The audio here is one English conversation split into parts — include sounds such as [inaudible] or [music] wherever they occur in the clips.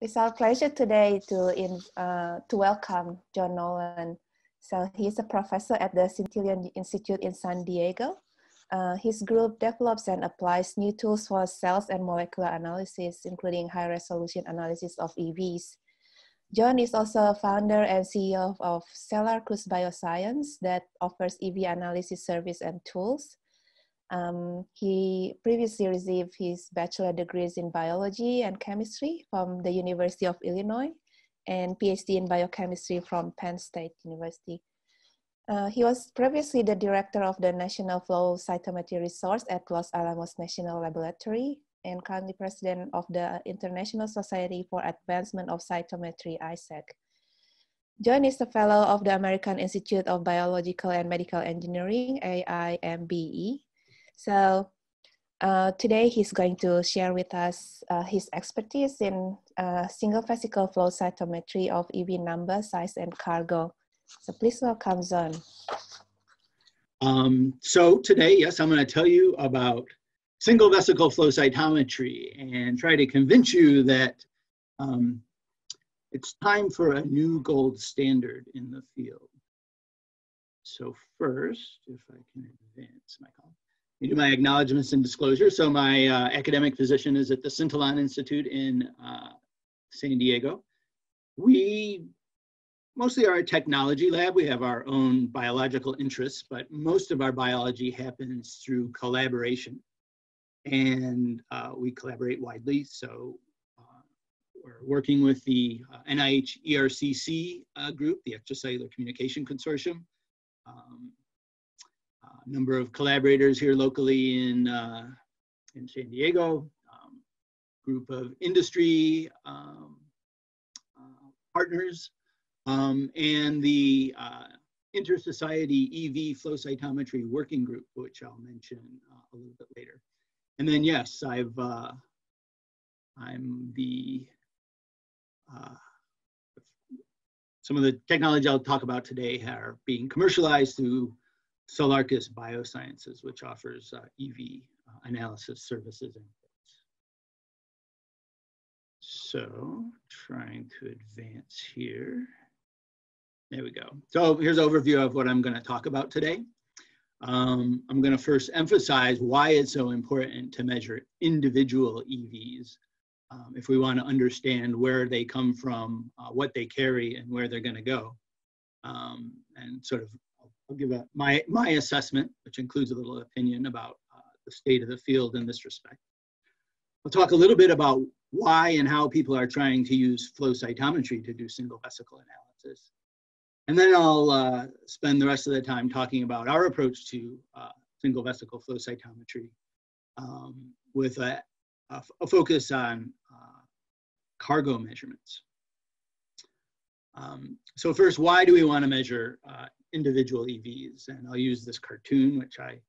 It's our pleasure today to, in, uh, to welcome John Nolan. So he's a professor at the Scintillon Institute in San Diego. Uh, his group develops and applies new tools for cells and molecular analysis, including high resolution analysis of EVs. John is also a founder and CEO of Cellarcus Bioscience that offers EV analysis service and tools. Um, he previously received his bachelor degrees in biology and chemistry from the University of Illinois and PhD in biochemistry from Penn State University. Uh, he was previously the director of the National Flow Cytometry Resource at Los Alamos National Laboratory and currently president of the International Society for Advancement of Cytometry, ISAC. John is a fellow of the American Institute of Biological and Medical Engineering, AIMBE, so uh, today he's going to share with us uh, his expertise in uh, single vesicle flow cytometry of EV number, size, and cargo. So please welcome John. Um, so today, yes, I'm going to tell you about single vesicle flow cytometry and try to convince you that um, it's time for a new gold standard in the field. So first, if I can advance my call do my acknowledgments and disclosure. So my uh, academic position is at the Scintillon Institute in uh, San Diego. We mostly are a technology lab. We have our own biological interests, but most of our biology happens through collaboration. And uh, we collaborate widely. So uh, we're working with the uh, NIH ERCC uh, group, the Extracellular Communication Consortium. Um, number of collaborators here locally in, uh, in San Diego, um, group of industry um, uh, partners, um, and the uh, Inter-Society EV Flow Cytometry Working Group, which I'll mention uh, a little bit later. And then yes, I've, uh, I'm the, uh, some of the technology I'll talk about today are being commercialized through Cellarcus Biosciences, which offers uh, EV uh, analysis services. And so trying to advance here. There we go. So here's an overview of what I'm going to talk about today. Um, I'm going to first emphasize why it's so important to measure individual EVs um, if we want to understand where they come from, uh, what they carry, and where they're going to go. Um, and sort of I'll give a, my, my assessment, which includes a little opinion about uh, the state of the field in this respect. I'll talk a little bit about why and how people are trying to use flow cytometry to do single vesicle analysis. And then I'll uh, spend the rest of the time talking about our approach to uh, single vesicle flow cytometry um, with a, focus on uh, cargo measurements. Um, so first, why do we want to measure uh, individual EVs. And I'll use this cartoon, which I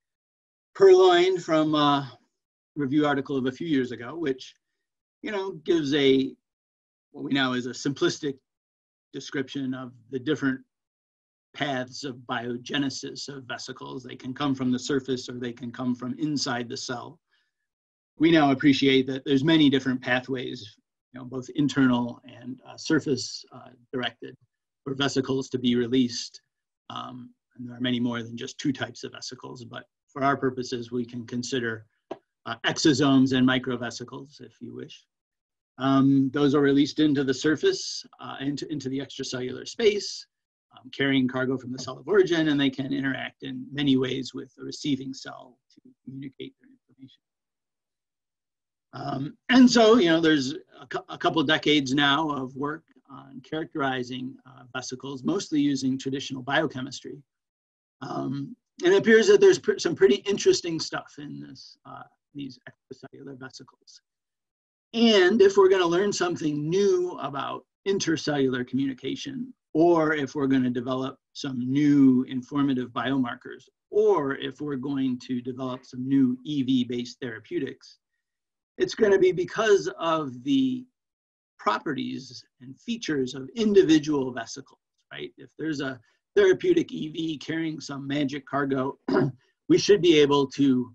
purloined from a review article of a few years ago, which, you know, gives a, what we know is a simplistic description of the different paths of biogenesis of vesicles. They can come from the surface or they can come from inside the cell. We now appreciate that there's many different pathways, you know, both internal and uh, surface uh, directed for vesicles to be released um, and there are many more than just two types of vesicles, but for our purposes, we can consider uh, exosomes and microvesicles, if you wish. Um, those are released into the surface, uh, into, into the extracellular space, um, carrying cargo from the cell of origin, and they can interact in many ways with the receiving cell to communicate their information. Um, and so, you know, there's a, a couple decades now of work on characterizing uh, vesicles, mostly using traditional biochemistry. Um, and it appears that there's pr some pretty interesting stuff in this, uh, these extracellular vesicles. And if we're going to learn something new about intercellular communication, or if we're going to develop some new informative biomarkers, or if we're going to develop some new EV-based therapeutics, it's going to be because of the properties and features of individual vesicles, right? If there's a therapeutic EV carrying some magic cargo, [clears throat] we should be able to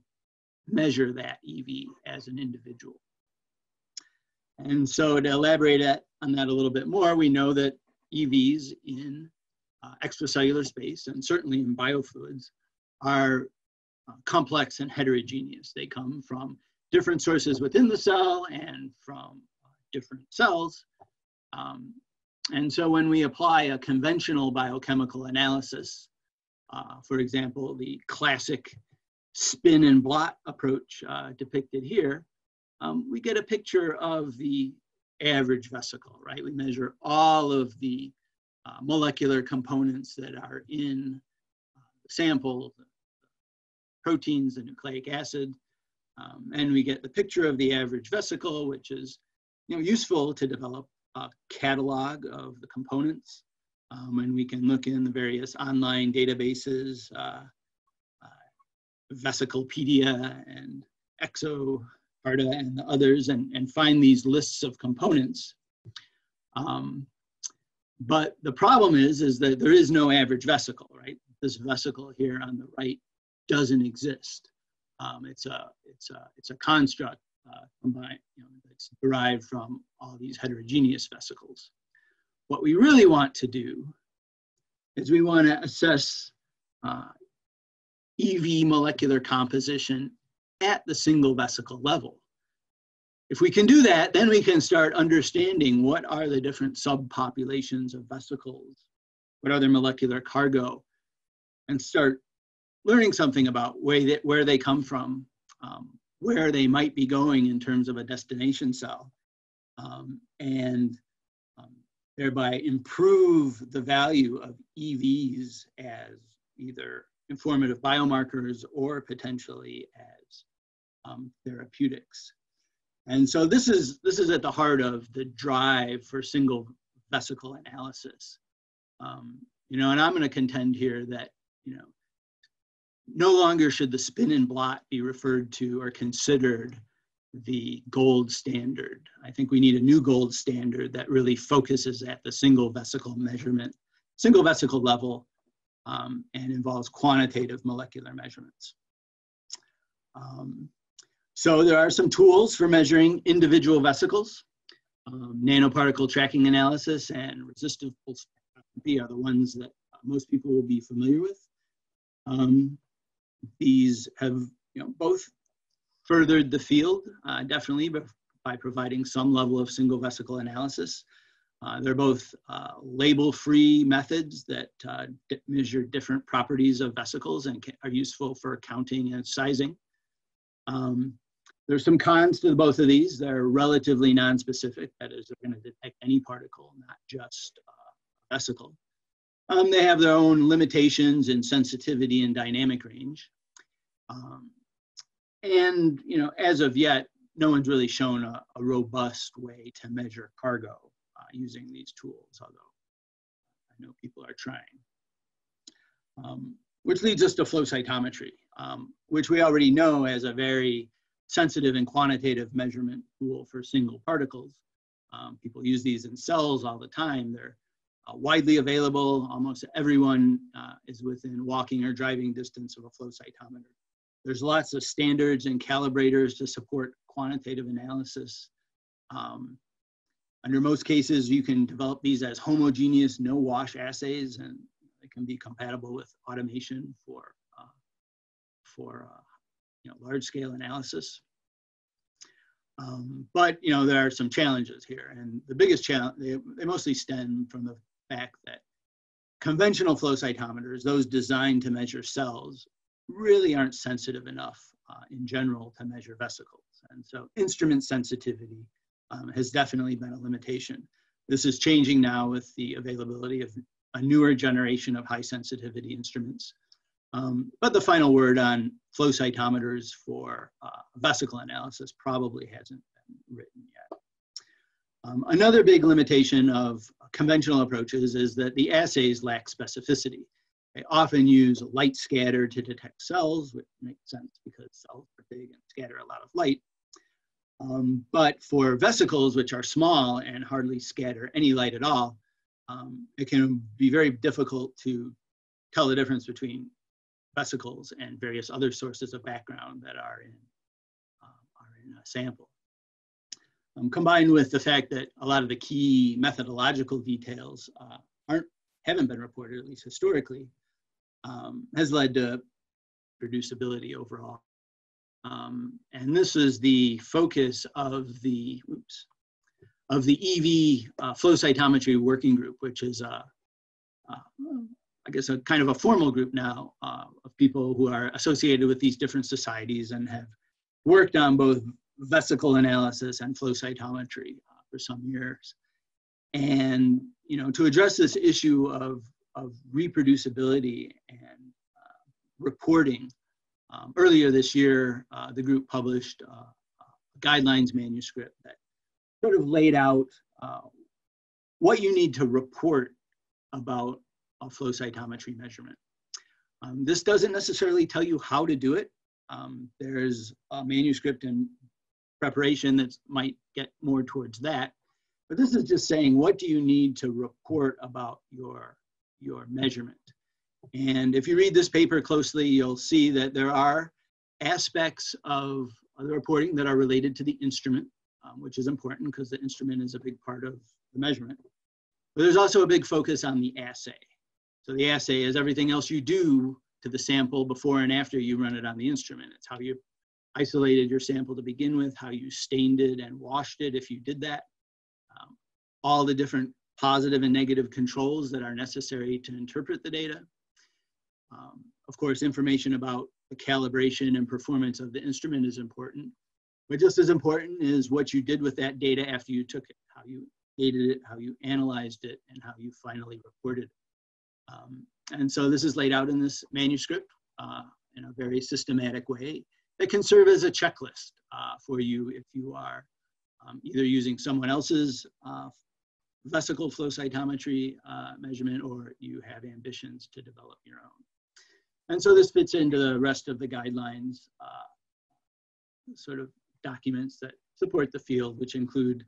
measure that EV as an individual. And so to elaborate on that a little bit more, we know that EVs in uh, extracellular space and certainly in biofluids are uh, complex and heterogeneous. They come from different sources within the cell and from different cells. Um, and so when we apply a conventional biochemical analysis, uh, for example, the classic spin and blot approach uh, depicted here, um, we get a picture of the average vesicle, right? We measure all of the uh, molecular components that are in uh, the sample, the proteins, the nucleic acid, um, and we get the picture of the average vesicle, which is you know, useful to develop a catalog of the components. Um, and we can look in the various online databases, uh, uh, and ExoCarta and the others, and, and find these lists of components. Um, but the problem is, is that there is no average vesicle, right? This vesicle here on the right doesn't exist. Um, it's a it's a it's a construct uh, combined, you know, that's derived from all these heterogeneous vesicles. What we really want to do is we want to assess uh, EV molecular composition at the single vesicle level. If we can do that, then we can start understanding what are the different subpopulations of vesicles, what are their molecular cargo, and start learning something about where they, where they come from, um, where they might be going in terms of a destination cell, um, and um, thereby improve the value of EVs as either informative biomarkers or potentially as um, therapeutics. And so this is, this is at the heart of the drive for single vesicle analysis. Um, you know, and I'm going to contend here that, you know, no longer should the spin and blot be referred to or considered the gold standard. I think we need a new gold standard that really focuses at the single vesicle measurement, single vesicle level, um, and involves quantitative molecular measurements. Um, so there are some tools for measuring individual vesicles. Um, nanoparticle tracking analysis and resistive pulse spectroscopy are the ones that most people will be familiar with. Um, these have you know, both furthered the field, uh, definitely, but by providing some level of single vesicle analysis. Uh, they're both uh, label-free methods that uh, measure different properties of vesicles and are useful for counting and sizing. Um, there's some cons to both of these. They're relatively non-specific. That is, they're going to detect any particle, not just uh, vesicle. Um, they have their own limitations in sensitivity and dynamic range. Um, and, you know, as of yet, no one's really shown a, a robust way to measure cargo uh, using these tools, although I know people are trying. Um, which leads us to flow cytometry, um, which we already know as a very sensitive and quantitative measurement tool for single particles. Um, people use these in cells all the time. They're uh, widely available. Almost everyone uh, is within walking or driving distance of a flow cytometer. There's lots of standards and calibrators to support quantitative analysis. Um, under most cases, you can develop these as homogeneous no wash assays and they can be compatible with automation for, uh, for uh, you know, large scale analysis. Um, but you know there are some challenges here, and the biggest challenge they, they mostly stem from the fact that conventional flow cytometers, those designed to measure cells, really aren't sensitive enough uh, in general to measure vesicles. And so instrument sensitivity um, has definitely been a limitation. This is changing now with the availability of a newer generation of high sensitivity instruments. Um, but the final word on flow cytometers for uh, vesicle analysis probably hasn't been written yet. Um, another big limitation of conventional approaches is that the assays lack specificity. They often use light scatter to detect cells, which makes sense because cells are big and scatter a lot of light. Um, but for vesicles, which are small and hardly scatter any light at all, um, it can be very difficult to tell the difference between vesicles and various other sources of background that are in, um, are in a sample. um, combined with the fact that a lot of the key methodological details uh, aren't haven't been reported, at least historically, um, has led to reproducibility overall. Um, and this is the focus of the oops, of the EV uh, flow cytometry working group, which is a, uh, I guess a kind of a formal group now uh, of people who are associated with these different societies and have worked on both vesicle analysis and flow cytometry uh, for some years. And you know, to address this issue of, of reproducibility and uh, reporting, um, earlier this year, uh, the group published uh, a guidelines manuscript that sort of laid out what you need to report about a flow cytometry measurement. Um, this doesn't necessarily tell you how to do it. Um, there's a manuscript in preparation that might get more towards that. But this is just saying, what do you need to report about your, your measurement? And if you read this paper closely, you'll see that there are aspects of the reporting that are related to the instrument, um, which is important because the instrument is a big part of the measurement. But there's also a big focus on the assay. So the assay is everything else you do to the sample before and after you run it on the instrument. It's how you isolated your sample to begin with, how you stained it and washed it if you did that, um, all the different positive and negative controls that are necessary to interpret the data. Um, of course, information about the calibration and performance of the instrument is important, but just as important is what you did with that data after you took it, how you dated it, how you analyzed it, and how you finally reported it. Um, and so this is laid out in this manuscript uh, in a very systematic way that can serve as a checklist uh, for you if you are um, either using someone else's uh, vesicle flow cytometry uh, measurement or you have ambitions to develop your own. And so this fits into the rest of the guidelines, uh, sort of documents that support the field, which include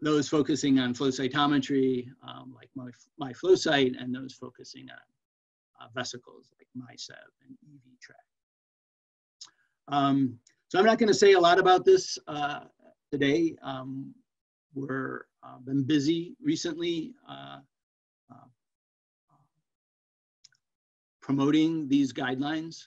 those focusing on flow cytometry, um, like my, MIFlowCyt, and those focusing on uh, vesicles like MISEV and EV-Track. Um, so I'm not going to say a lot about this uh, today. Um, we're uh, been busy recently uh, uh promoting these guidelines.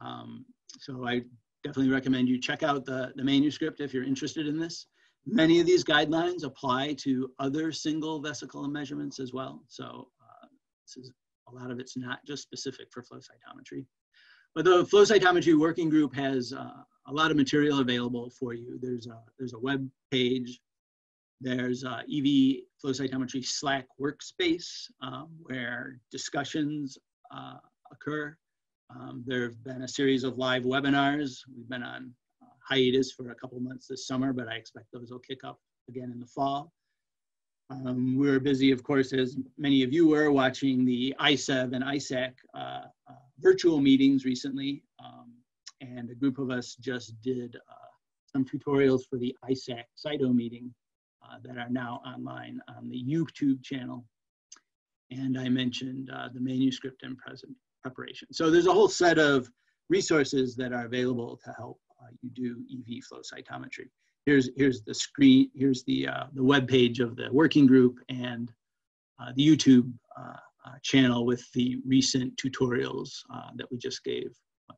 Um, so I definitely recommend you check out the, the manuscript if you're interested in this. Many of these guidelines apply to other single vesicle measurements as well. So uh, this is a lot of it's not just specific for flow cytometry. But the flow cytometry working group has uh, a lot of material available for you. There's a, there's a web page. There's a EV flow cytometry Slack workspace um, where discussions uh, occur. Um, there have been a series of live webinars. We've been on uh, hiatus for a couple months this summer, but I expect those will kick up again in the fall. Um, we were busy, of course, as many of you were, watching the ISEV and ISAC uh, uh, virtual meetings recently. Um, and a group of us just did uh, some tutorials for the ISAC CYTO meeting uh, that are now online on the YouTube channel. And I mentioned uh, the manuscript and present preparation. So there's a whole set of resources that are available to help uh, you do EV flow cytometry here's here's the screen here's the uh, the web page of the working group and uh, the YouTube uh, uh channel with the recent tutorials that we just gave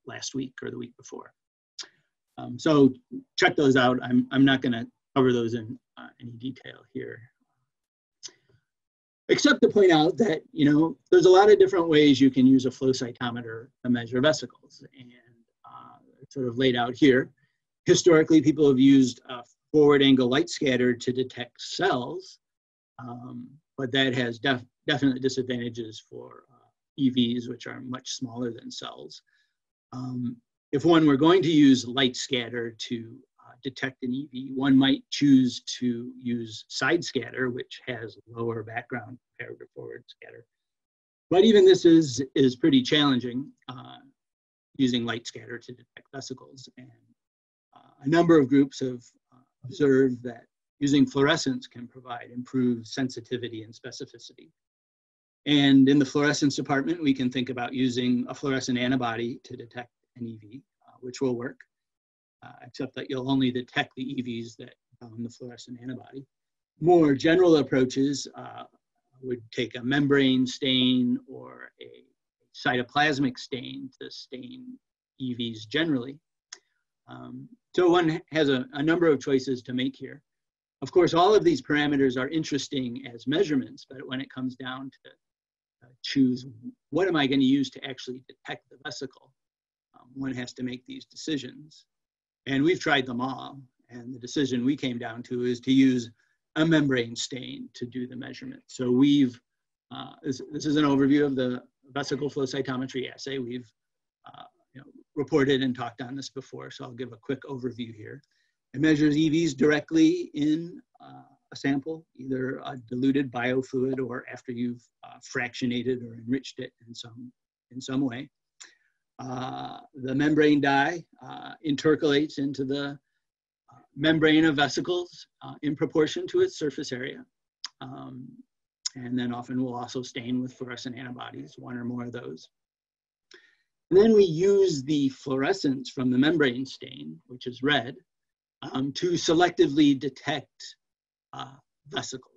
last week or the week before. Um, so check those out. I'm I'm not going to cover those in uh, any detail here, except to point out that you know there's a lot of different ways you can use a flow cytometer to measure vesicles, and it's sort of laid out here historically, people have used uh, forward angle light scatter to detect cells, um, but that has def definite disadvantages for uh, EVs, which are much smaller than cells. Um, if one were going to use light scatter to uh, detect an EV, one might choose to use side scatter, which has lower background compared to forward scatter. But even this is, is pretty challenging, uh, using light scatter to detect vesicles. And a number of groups have uh, observed that using fluorescence can provide improved sensitivity and specificity. And in the fluorescence department, we can think about using a fluorescent antibody to detect an EV, uh, which will work, uh, except that you'll only detect the EVs that found the fluorescent antibody. More general approaches uh, would take a membrane stain or a cytoplasmic stain to stain EVs generally. Um, so one has a, a, number of choices to make here. Of course, all of these parameters are interesting as measurements, but when it comes down to uh, choose what am I going to use to actually detect the vesicle, um, one has to make these decisions. And we've tried them all. And the decision we came down to is to use a membrane stain to do the measurement. So we've, uh, this, this, is an overview of the vesicle flow cytometry assay. We've uh, you know, reported and talked on this before, so I'll give a quick overview here. It measures EVs directly in uh, a sample, either a diluted biofluid or after you've uh, fractionated or enriched it in some, in some way. Uh, the membrane dye uh, intercalates into the uh, membrane of vesicles uh, in proportion to its surface area. Um, and then often we'll also stain with fluorescent antibodies, one or more of those. And then we use the fluorescence from the membrane stain, which is red, um, to selectively detect uh, vesicles.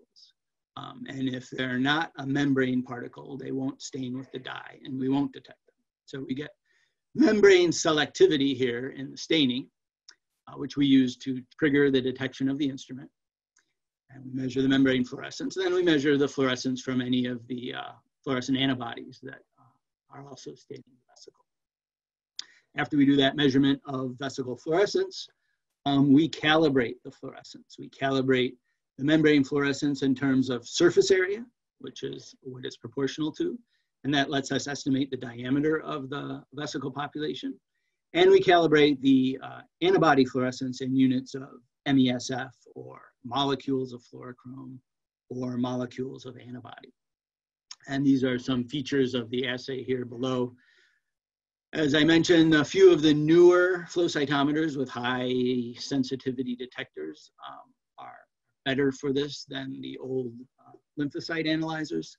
Um, and if they're not a membrane particle, they won't stain with the dye and we won't detect them. So we get membrane selectivity here in the staining, uh, which we use to trigger the detection of the instrument. And we measure the membrane fluorescence. Then we measure the fluorescence from any of the uh, fluorescent antibodies that uh, are also staining the vesicle. After we do that measurement of vesicle fluorescence, um, we calibrate the fluorescence. We calibrate the membrane fluorescence in terms of surface area, which is what it's proportional to, and that lets us estimate the diameter of the vesicle population. And we calibrate the uh, antibody fluorescence in units of MESF or molecules of fluorochrome or molecules of antibody. And these are some features of the assay here below. As I mentioned, a few of the newer flow cytometers with high sensitivity detectors um, are better for this than the old uh, lymphocyte analyzers.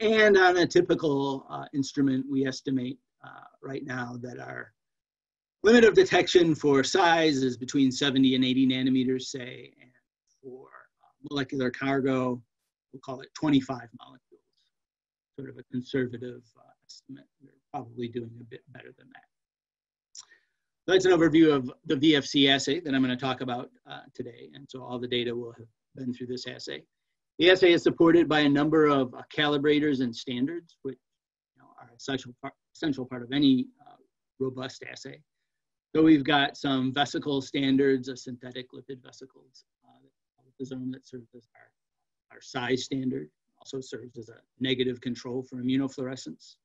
And on a typical uh, instrument, we estimate uh, right now that our limit of detection for size is between 70 and 80 nanometers, say, and for uh, molecular cargo, we'll call it 25 molecules, sort of a conservative uh, estimate. We're probably doing a bit better than that. So That's an overview of the VFC assay that I'm going to talk about uh, today. And so all the data will have been through this assay. The assay is supported by a number of uh, calibrators and standards, which you know, are essential part, essential part of any uh, robust assay. So we've got some vesicle standards, a synthetic lipid vesicles, uh, zone that serves as our, our size standard, also serves as a negative control for immunofluorescence.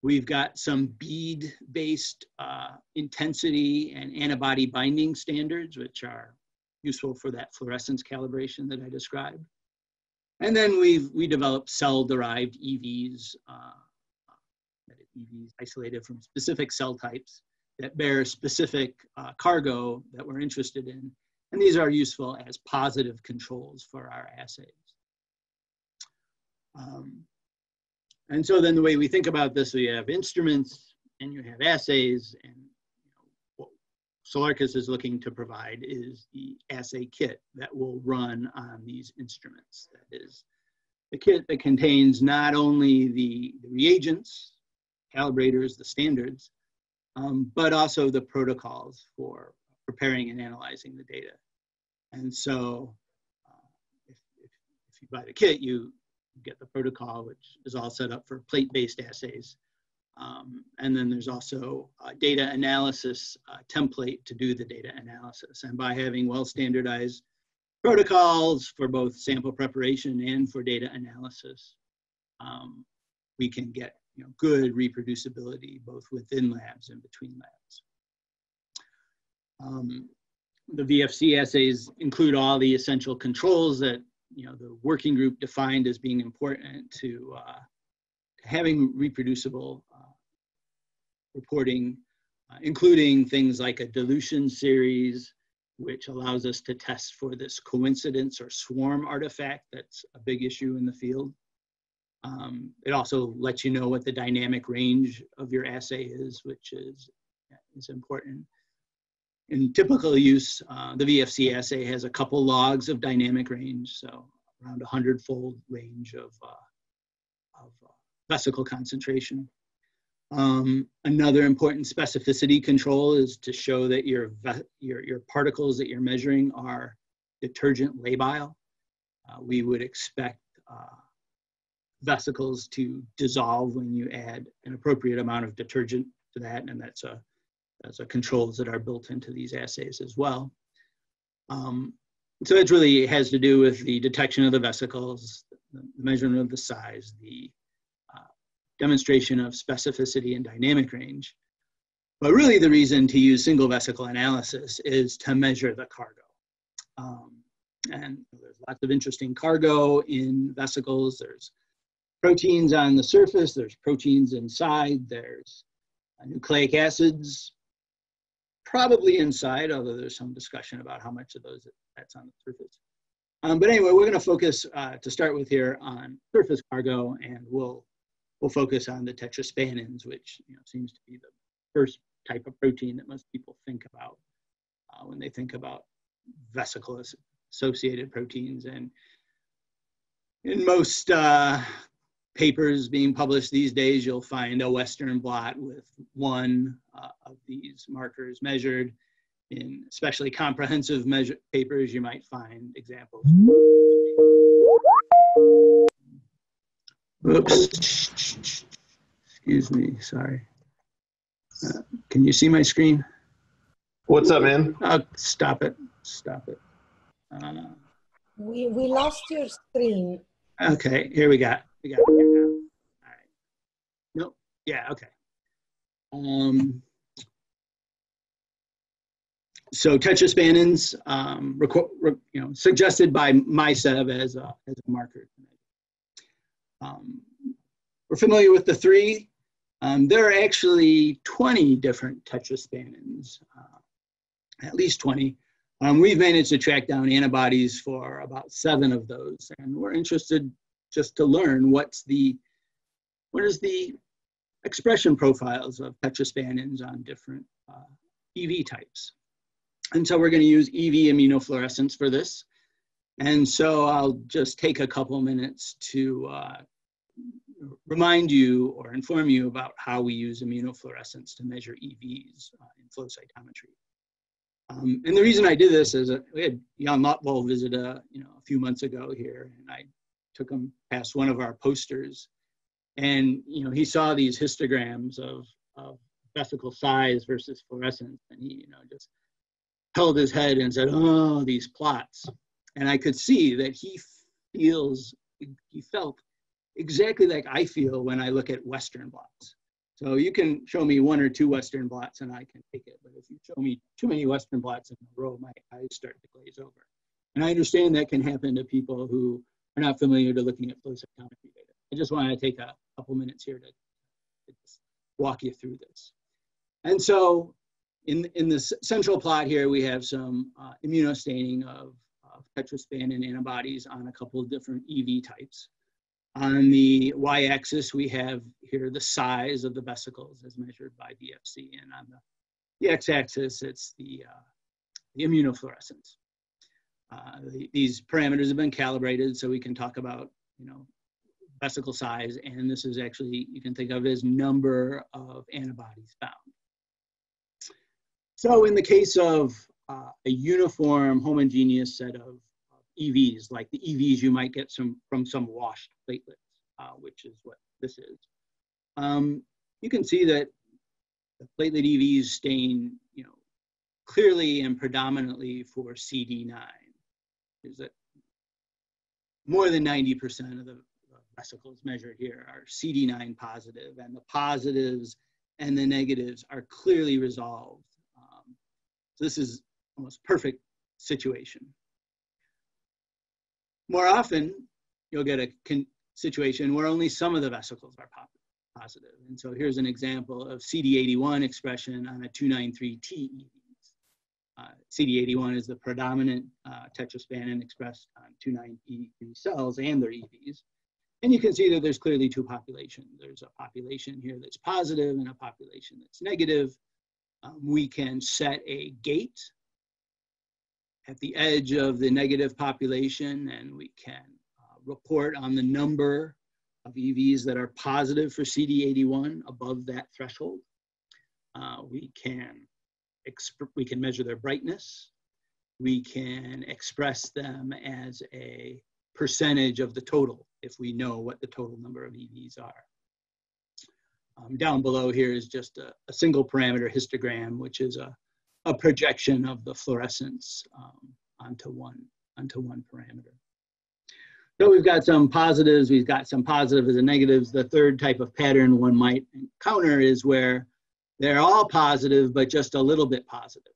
We've got some bead-based uh, intensity and antibody binding standards, which are useful for that fluorescence calibration that I described. And then we've we developed cell-derived EVs, uh, EVs isolated from specific cell types that bear specific uh, cargo that we're interested in. And these are useful as positive controls for our assays. Um, and so then the way we think about this, we have instruments and you have assays and Cellarcus is looking to provide is the assay kit that will run on these instruments. That is the kit that contains not only the, the reagents, calibrators, the standards, um, but also the protocols for preparing and analyzing the data. And so uh, if, if, if, you buy the kit, you get the protocol, which is all set up for plate-based assays. Um, and then there's also a data analysis uh, template to do the data analysis. And by having well-standardized protocols for both sample preparation and for data analysis, um, we can get you know, good reproducibility both within labs and between labs. Um, the VFC assays include all the essential controls that you know the working group defined as being important to uh, having reproducible uh, reporting, uh, including things like a dilution series, which allows us to test for this coincidence or swarm artifact that's a big issue in the field. Um, it also lets you know what the dynamic range of your assay is, which is, is important. in typical use, uh, the VFC assay has a couple logs of dynamic range, so around a hundred-fold range of, uh, of uh, vesicle concentration. Um, another important specificity control is to show that your, your, your particles that you're measuring are detergent labile. Uh, we would expect uh, vesicles to dissolve when you add an appropriate amount of detergent to that, and that's a that's a controls that are built into these assays as well. Um, so it really has to do with the detection of the vesicles, the measurement of the size, the demonstration of specificity and dynamic range. But really the reason to use single vesicle analysis is to measure the cargo. Um, and there's lots of interesting cargo in vesicles. There's proteins on the surface, there's proteins inside, there's nucleic acids probably inside, although there's some discussion about how much of those that's on the surface. Um, but anyway, we're going to focus uh, to start with here on surface cargo, and we'll we'll focus on the tetraspanins, which you know, seems to be the first type of protein that most people think about uh, when they think about vesicle associated proteins. And in most uh, papers being published these days, you'll find a Western blot with one uh, of these markers measured. In especially comprehensive measure papers, you might find examples. Oops. Excuse me. Sorry. Uh, can you see my screen? What's up, man? Uh, stop it. Stop it. Uh, we we lost your screen. Okay, here we got we got it now. All right. Nope. Yeah. Okay. Um. So tetraspanins, um, you know, suggested by MISEV as a as a marker. Um, we're familiar with the three. Um, there are actually 20 different tetraspanins, uh, at least 20. Um, we've managed to track down antibodies for about seven of those, and we're interested just to learn what's the, what is the expression profiles of tetraspanins on different uh, EV types. And so we're going to use EV immunofluorescence for this. And so I'll just take a couple minutes to uh, remind you or inform you about how we use immunofluorescence to measure EVs uh, in flow cytometry. Um, and the reason I did this is that we had Jan Lötvall visit a, uh, you know, a few months ago here, and I took him past one of our posters, and you know he saw these histograms of, of vesicle size versus fluorescence, and he you know just held his head and said, "Oh, these plots," and I could see that he feels he felt exactly like I feel when I look at Western blots. So you can show me one or two Western blots and I can take it. But if you show me too many Western blots in a row, my eyes start to glaze over. And I understand that can happen to people who are not familiar to looking at flow cytometry data. I just want to take a couple minutes here to, to walk you through this. And so in, in the central plot here, we have some uh, immunostaining of, of tetraspanin antibodies on a couple of different EV types. On the y-axis, we have here the size of the vesicles as measured by VFC, and on the, the x-axis, it's the, uh, the immunofluorescence. Uh, the, these parameters have been calibrated so we can talk about, you know, vesicle size, and this is actually, you can think of as number of antibodies found. So in the case of uh, a uniform homogeneous set of EVs, like the EVs you might get some from some washed platelets, uh, which is what this is. Um, you can see that the platelet EVs stain, you know, clearly and predominantly for CD9. Is that more than 90% of the vesicles measured here are CD9 positive, and the positives and the negatives are clearly resolved. Um, so this is almost perfect situation. More often, you'll get a situation where only some of the vesicles are positive. And so here's an example of CD81 expression on a 293T EVs. Uh, CD81 is the predominant uh, tetraspanin expressed on 29P cells and their EVs. And you can see that there's clearly two populations. There's a population here that's positive and a population that's negative. um, we can set a gate at the edge of the negative population and we can uh, report on the number of EVs that are positive for CD81 above that threshold. Uh, we can we can measure their brightness. We can express them as a percentage of the total if we know what the total number of EVs are. Um, down below here is just a, a, single parameter histogram, which is a, a projection of the fluorescence um, onto one onto one parameter. So we've got some positives, we've got some positives and negatives. The third type of pattern one might encounter is where they're all positive, but just a little bit positive.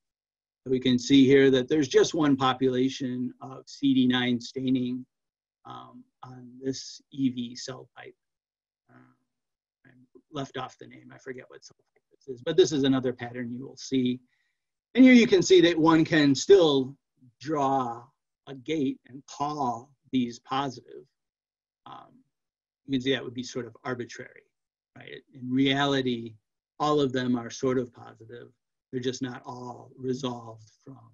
So we can see here that there's just one population of CD9 staining um, on this EV cell type. Uh, I left off the name, I forget what cell type this is, but this is another pattern you will see. And here you can see that one can still draw a gate and call these positive, um, you can see that would be sort of arbitrary, right? In reality, all of them are sort of positive. They're just not all resolved from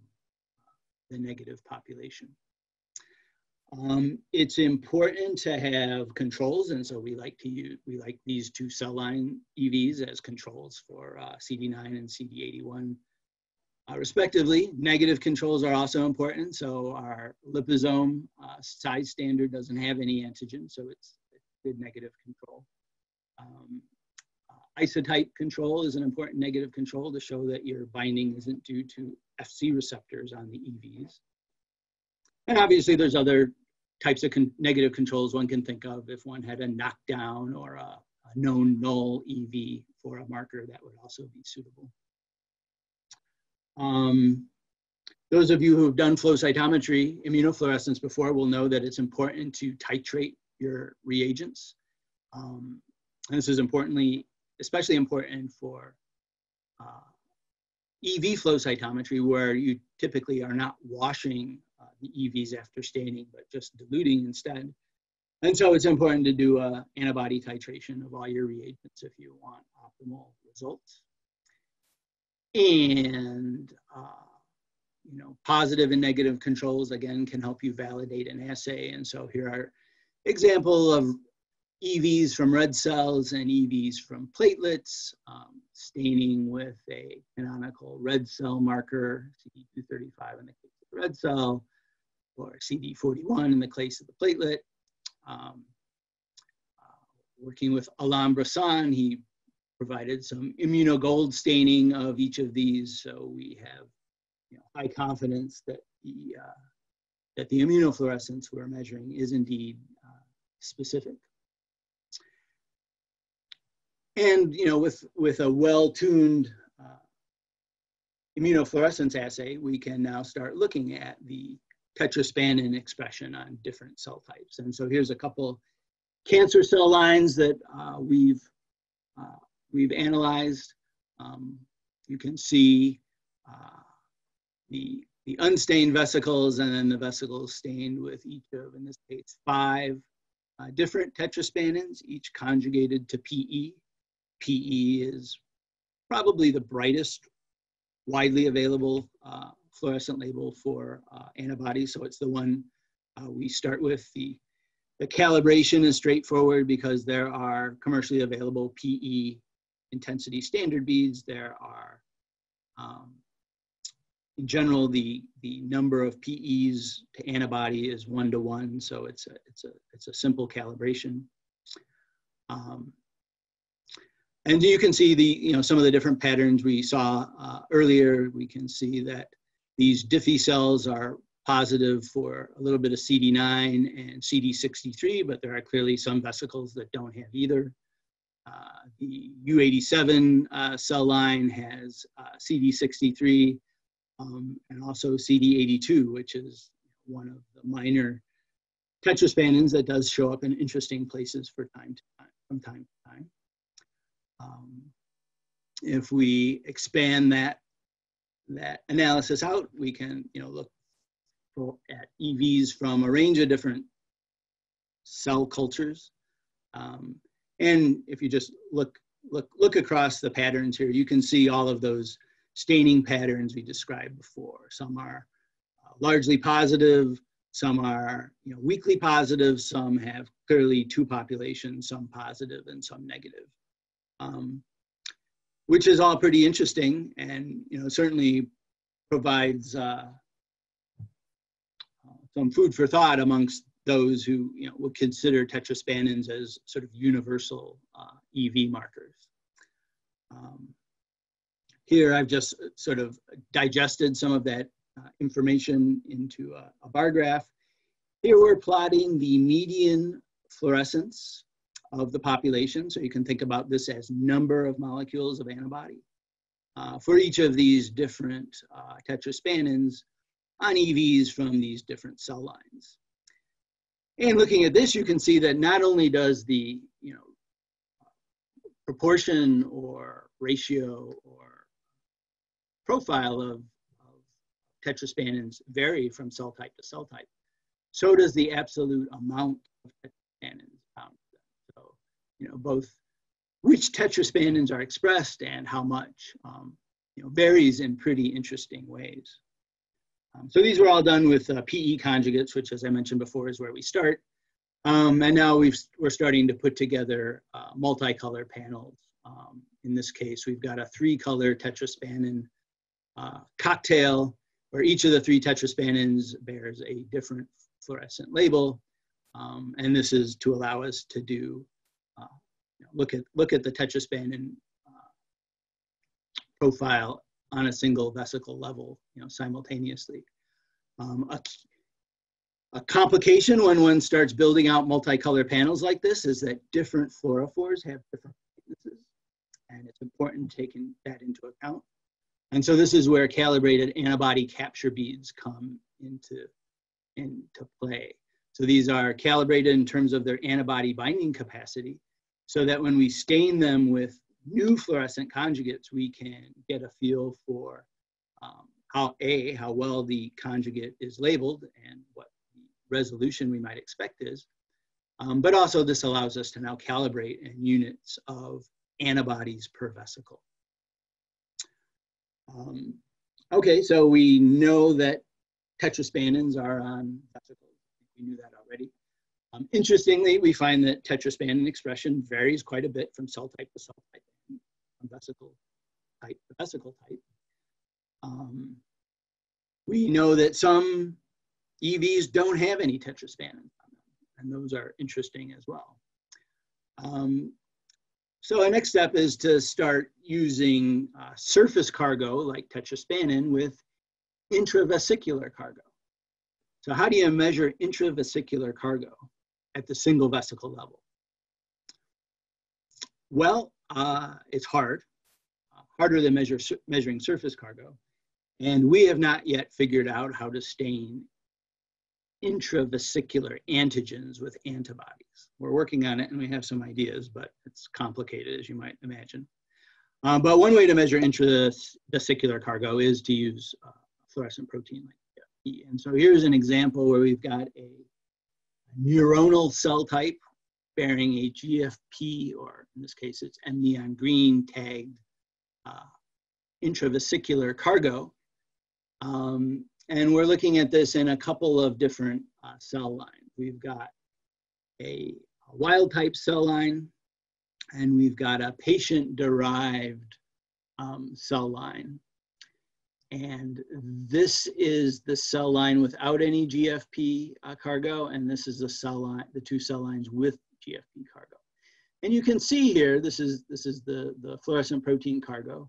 the negative population. Um, it's important to have controls, and so we like to use we like these two cell line EVs as controls for uh, CD9 and CD81 uh, respectively, negative controls are also important. So our liposome uh, size standard doesn't have any antigen, so it's a good negative control. Um, uh, isotype control is an important negative control to show that your binding isn't due to FC receptors on the EVs. And obviously there's other types of con negative controls one can think of if one had a knockdown or a, a known null EV for a marker that would also be suitable. Um, those of you who have done flow cytometry immunofluorescence before will know that it's important to titrate your reagents. Um, and this is importantly, especially important for uh, EV flow cytometry where you typically are not washing uh, the EVs after staining, but just diluting instead. And so it's important to do a antibody titration of all your reagents if you want optimal results and uh, you know positive and negative controls again can help you validate an assay and so here are example of EVs from red cells and EVs from platelets, um, staining with a canonical red cell marker, CD235 in the case of the red cell, or CD41 in the case of the platelet. Um, uh, working with Alain Brisson, he provided some immunogold staining of each of these, so we have you know, high confidence that the, uh, that the immunofluorescence we're measuring is indeed uh, specific. And you know, with, with a well-tuned uh, immunofluorescence assay, we can now start looking at the tetraspanin expression on different cell types. And so here's a couple cancer cell lines that uh, we've uh, we've analyzed. Um, you can see uh, the, the unstained vesicles and then the vesicles stained with each of, in this case, five uh, different tetraspanins, each conjugated to PE. PE is probably the brightest widely available uh, fluorescent label for uh, antibodies. So it's the one uh, we start with. The, the calibration is straightforward because there are commercially available PE intensity standard beads. There are, um, in general, the, the number of PEs to antibody is one to one, so it's a, it's a, it's a simple calibration. Um, and you can see the, you know, some of the different patterns we saw uh, earlier. We can see that these DiFi cells are positive for a little bit of CD9 and CD63, but there are clearly some vesicles that don't have either. Uh, the U87 uh, cell line has uh, CD63 um, and also CD82, which is one of the minor tetraspanins that does show up in interesting places for time to time, from time to time. Um, if we expand that that analysis out, we can you know look for, at EVs from a range of different cell cultures. Um, and if you just look, look, look across the patterns here, you can see all of those staining patterns we described before. Some are uh, largely positive, some are you know, weakly positive, some have clearly two populations, some positive and some negative. Um, which is all pretty interesting and you know certainly provides uh, some food for thought amongst those who you know would consider tetraspanins as sort of universal uh, EV markers. Um, here I've just sort of digested some of that uh, information into a, a, bar graph. Here we're plotting the median fluorescence of the population. So you can think about this as number of molecules of antibody uh, for each of these different uh, tetraspanins on EVs from these different cell lines. And looking at this, you can see that not only does the you know proportion or ratio or profile of, tetraspanins vary from cell type to cell type, so does the absolute amount of tetraspanins found. So, you know, both which tetraspanins are expressed and how much, um, you know, varies in pretty interesting ways. Um, so these were all done with uh, PE conjugates, which as I mentioned before is where we start. Um, and now we are we're starting to put together uh, multicolor panels. Um, in this case, we've got a three color tetraspanin uh, cocktail where each of the three tetraspanins bears a different fluorescent label. Um, and this is to allow us to do, uh, you know, look, at, look at the tetraspanin uh, profile on a single vesicle level, you know, simultaneously. Um, a, a complication when one starts building out multicolor panels like this is that different fluorophores have different thicknesses, and it's important taking that into account. And so this is where calibrated antibody capture beads come into, into play. So these are calibrated in terms of their antibody binding capacity so that when we stain them with new fluorescent conjugates, we can get a feel for um, how A, how well the conjugate is labeled and what resolution we might expect is. Um, but also this allows us to now calibrate in units of antibodies per vesicle. Um, okay, so we know that tetraspanins are on vesicles. We knew that already. Um, interestingly, we find that tetraspanin expression varies quite a bit from cell type to cell type vesicle type, the vesicle type. Um, we know that some EVs don't have any tetraspanin and those are interesting as well. Um, so our next step is to start using uh, surface cargo like tetraspanin with intravesicular cargo. So how do you measure intravesicular cargo at the single vesicle level? Well, uh, it's hard, uh, harder than measure, measuring surface cargo. And we have not yet figured out how to stain intravesicular antigens with antibodies. We're working on it and we have some ideas, but it's complicated as you might imagine. Um, but one way to measure intravesicular cargo is to use uh, fluorescent protein like GFP. And so here's an example where we've got a neuronal cell type bearing a GFP, or in this case it's neon green tagged uh, intravesicular cargo. Um, and we're looking at this in a couple of different uh, cell lines. We've got a, a wild type cell line, and we've got a patient derived um, cell line. And this is the cell line without any GFP uh, cargo, and this is the cell line, the two cell lines with GFP cargo. And you can see here, this is, this is the, the fluorescent protein cargo.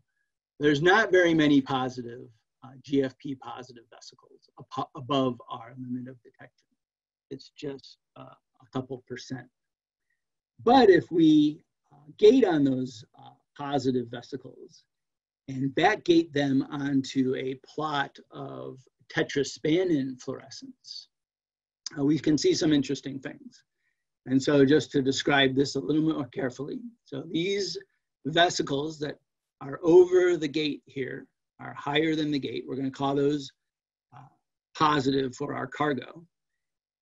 There's not very many positive uh, GFP positive vesicles above our limit of detection. It's just uh, a couple percent. But if we uh, gate on those uh, positive vesicles and backgate them onto a plot of tetraspanin fluorescence, uh, we can see some interesting things. And so just to describe this a little more carefully, so these vesicles that are over the gate here are higher than the gate. We're going to call those uh, positive for our cargo.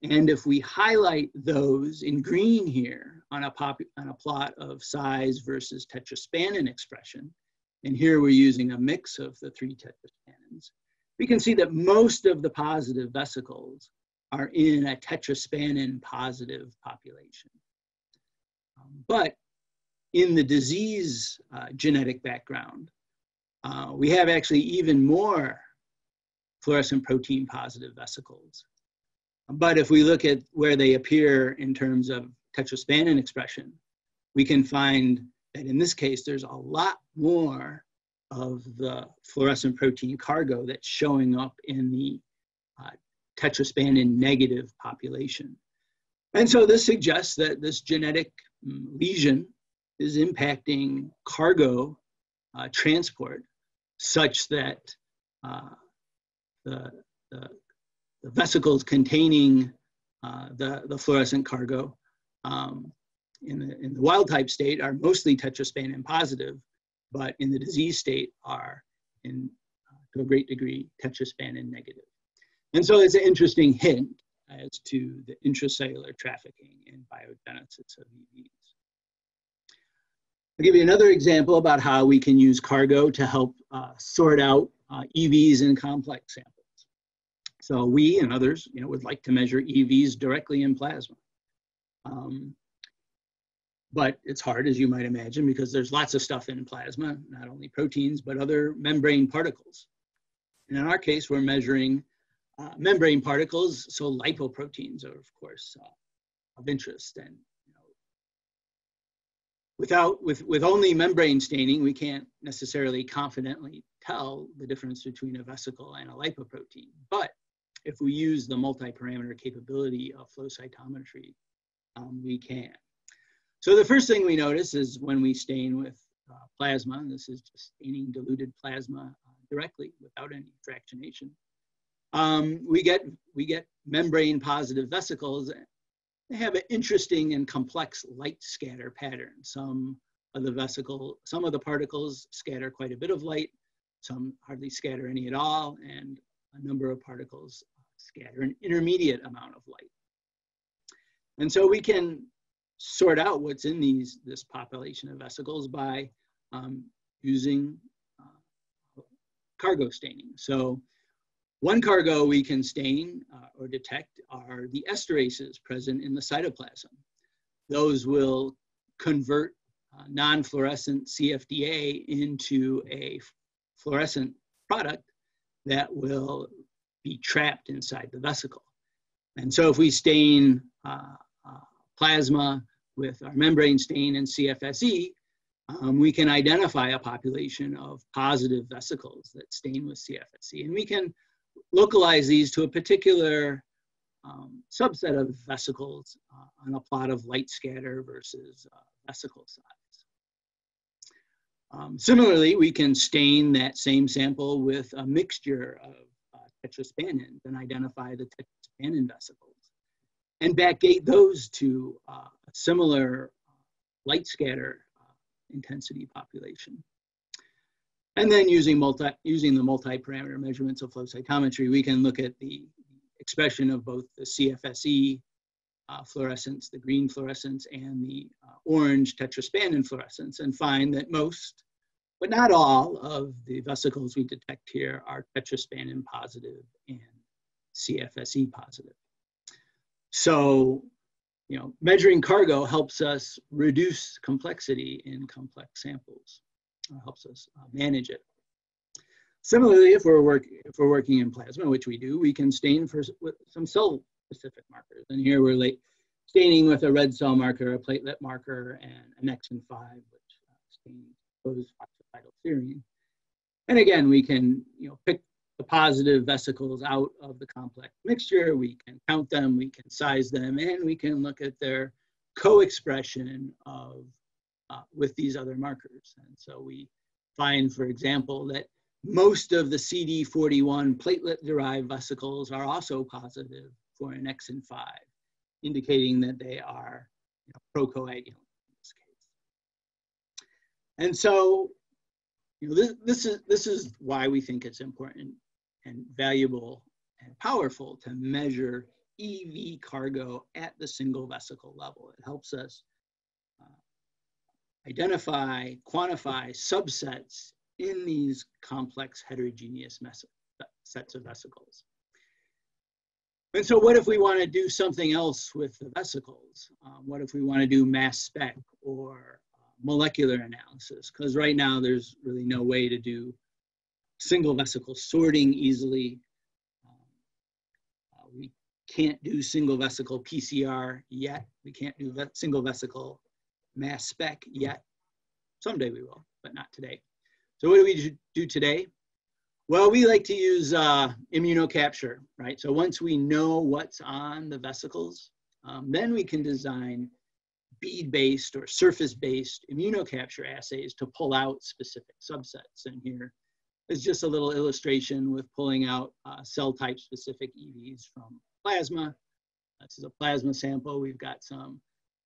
And if we highlight those in green here on a, on a plot of size versus tetraspanin expression, and here we're using a mix of the three tetraspanins, we can see that most of the positive vesicles are in a tetraspanin positive population. Um, but in the disease uh, genetic background, uh, we have actually even more fluorescent protein positive vesicles. But if we look at where they appear in terms of tetraspanin expression, we can find that in this case, there's a lot more of the fluorescent protein cargo that's showing up in the uh, tetraspanin negative population. And so this suggests that this genetic mm, lesion is impacting cargo uh, transport such that uh, the, the, the, vesicles containing uh, the, the fluorescent cargo um, in, the, in the wild type state are mostly tetraspanin positive, but in the disease state are in, uh, to a great degree, tetraspanin negative. And so it's an interesting hint as to the intracellular trafficking and biogenesis of EVs. I'll give you another example about how we can use cargo to help uh, sort out uh, EVs in complex samples. So we and others you know, would like to measure EVs directly in plasma. Um, but it's hard, as you might imagine, because there's lots of stuff in plasma, not only proteins, but other membrane particles. And in our case, we're measuring uh, membrane particles, so lipoproteins are, of course, uh, of interest. And you know, without, with, with only membrane staining, we can't necessarily confidently tell the difference between a vesicle and a lipoprotein. But if we use the multi-parameter capability of flow cytometry, um, we can. So the first thing we notice is when we stain with uh, plasma, this is just staining diluted plasma uh, directly without any fractionation, um, we get we get membrane positive vesicles. They have an interesting and complex light scatter pattern. Some of the vesicle, some of the particles scatter quite a bit of light, some hardly scatter any at all, and a number of particles scatter an intermediate amount of light. And so we can sort out what's in these this population of vesicles by um, using uh, cargo staining. So one cargo we can stain uh, or detect are the esterases present in the cytoplasm. Those will convert uh, non-fluorescent CFDA into a fluorescent product that will be trapped inside the vesicle. And so if we stain uh, uh plasma with our membrane stain and CFSE, um, we can identify a population of positive vesicles that stain with CFSE. And we can localize these to a particular um, subset of vesicles uh, on a plot of light scatter versus uh, vesicle size. Um, similarly, we can stain that same sample with a mixture of uh, tetraspanins and identify the tetraspanin vesicles and backgate those to uh, a similar uh, light scatter uh, intensity population. And then using, multi, using the multi-parameter measurements of flow cytometry, we can look at the expression of both the CFSE uh, fluorescence, the green fluorescence, and the uh, orange tetraspanin fluorescence, and find that most, but not all, of the vesicles we detect here are tetraspanin positive and CFSE positive. So, you know, measuring cargo helps us reduce complexity in complex samples, uh, helps us uh, manage it. Similarly, if we're, work, if we're working in plasma, which we do, we can stain for some cell-specific markers. And here we're like staining with a red cell marker, a platelet marker, and Annexin 5, which uh, stains those phosphatidylserine. And again, we can you know, pick the positive vesicles out of the complex mixture. We can count them, we can size them, and we can look at their co-expression of uh, with these other markers. And so we find, for example, that most of the CD41 platelet-derived vesicles are also positive for Annexin 5, indicating that they are you know, procoagulant in this case. And so you know, this, this, is, this is why we think it's important and valuable and powerful to measure EV cargo at the single vesicle level. It helps us uh, identify, quantify subsets in these complex heterogeneous sets of vesicles. And so what if we want to do something else with the vesicles? Um, what if we want to do mass spec or uh, molecular analysis? Because right now there's really no way to do single vesicle sorting easily. Um, we can't do single vesicle PCR yet. We can't do single vesicle mass spec yet. Someday we will, but not today. So what do we do today? Well, we like to use uh, immunocapture, right? So once we know what's on the vesicles, um, then we can design bead-based or surface-based immunocapture assays to pull out specific subsets. And here is just a little illustration with pulling out uh, cell type specific EVs from plasma. This is a plasma sample. We've got some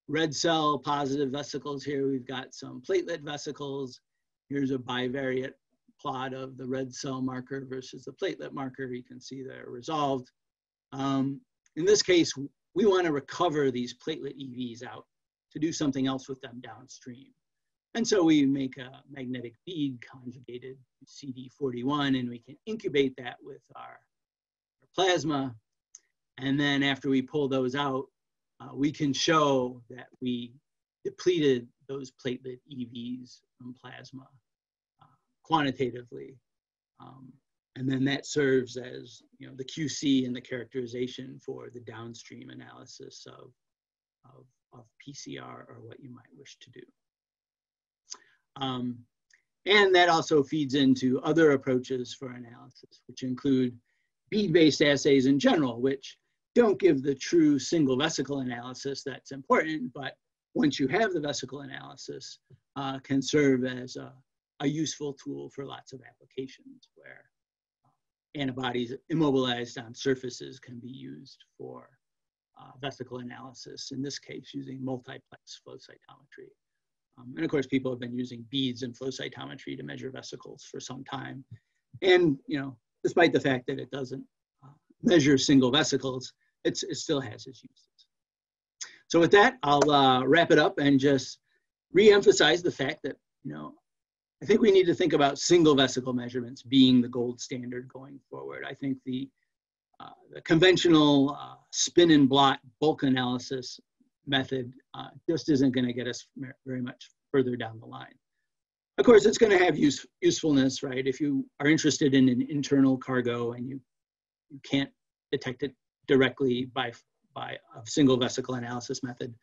red cell positive vesicles here. We've got some platelet vesicles. Here's a bivariate plot of the red cell marker versus the platelet marker. You can see they're resolved. Um, in this case, we want to recover these platelet EVs out to do something else with them downstream. And so we make a magnetic bead conjugated CD41 and we can incubate that with our, our plasma. And then after we pull those out, uh, we can show that we depleted those platelet EVs from plasma quantitatively. Um, and then that serves as you know the QC and the characterization for the downstream analysis of, of, of PCR or what you might wish to do. Um, and that also feeds into other approaches for analysis, which include bead-based assays in general, which don't give the true single vesicle analysis that's important, but once you have the vesicle analysis, uh, can serve as a, a useful tool for lots of applications where antibodies immobilized on surfaces can be used for uh, vesicle analysis, in this case using multiplex flow cytometry. Um, and of course, people have been using beads and flow cytometry to measure vesicles for some time. And, you know, despite the fact that it doesn't uh, measure single vesicles, it still has its uses. So with that, I'll uh, wrap it up and just re-emphasize the fact that, you know, I think we need to think about single vesicle measurements being the gold standard going forward. I think the, uh, the conventional uh, spin and blot bulk analysis method uh, just isn't going to get us very much further down the line. Of course, it's going to have use, usefulness, right? If you are interested in an internal cargo and you, you can't detect it directly by, by a single vesicle analysis method,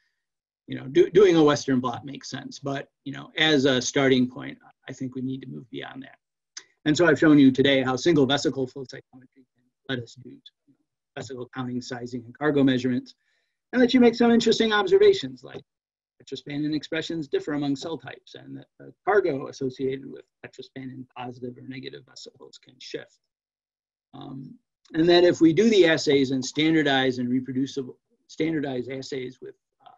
you know, do, doing a Western blot makes sense. But, you know, as a starting point, I think we need to move beyond that. And so I've shown you today how single vesicle flow cytometry can let us do vesicle counting, sizing, and cargo measurements, and that you make some interesting observations like tetraspanin expressions differ among cell types, and that the cargo associated with tetraspanin positive or negative vesicles can shift. Um, and that if we do the assays and standardize and reproducible, standardize assays with uh,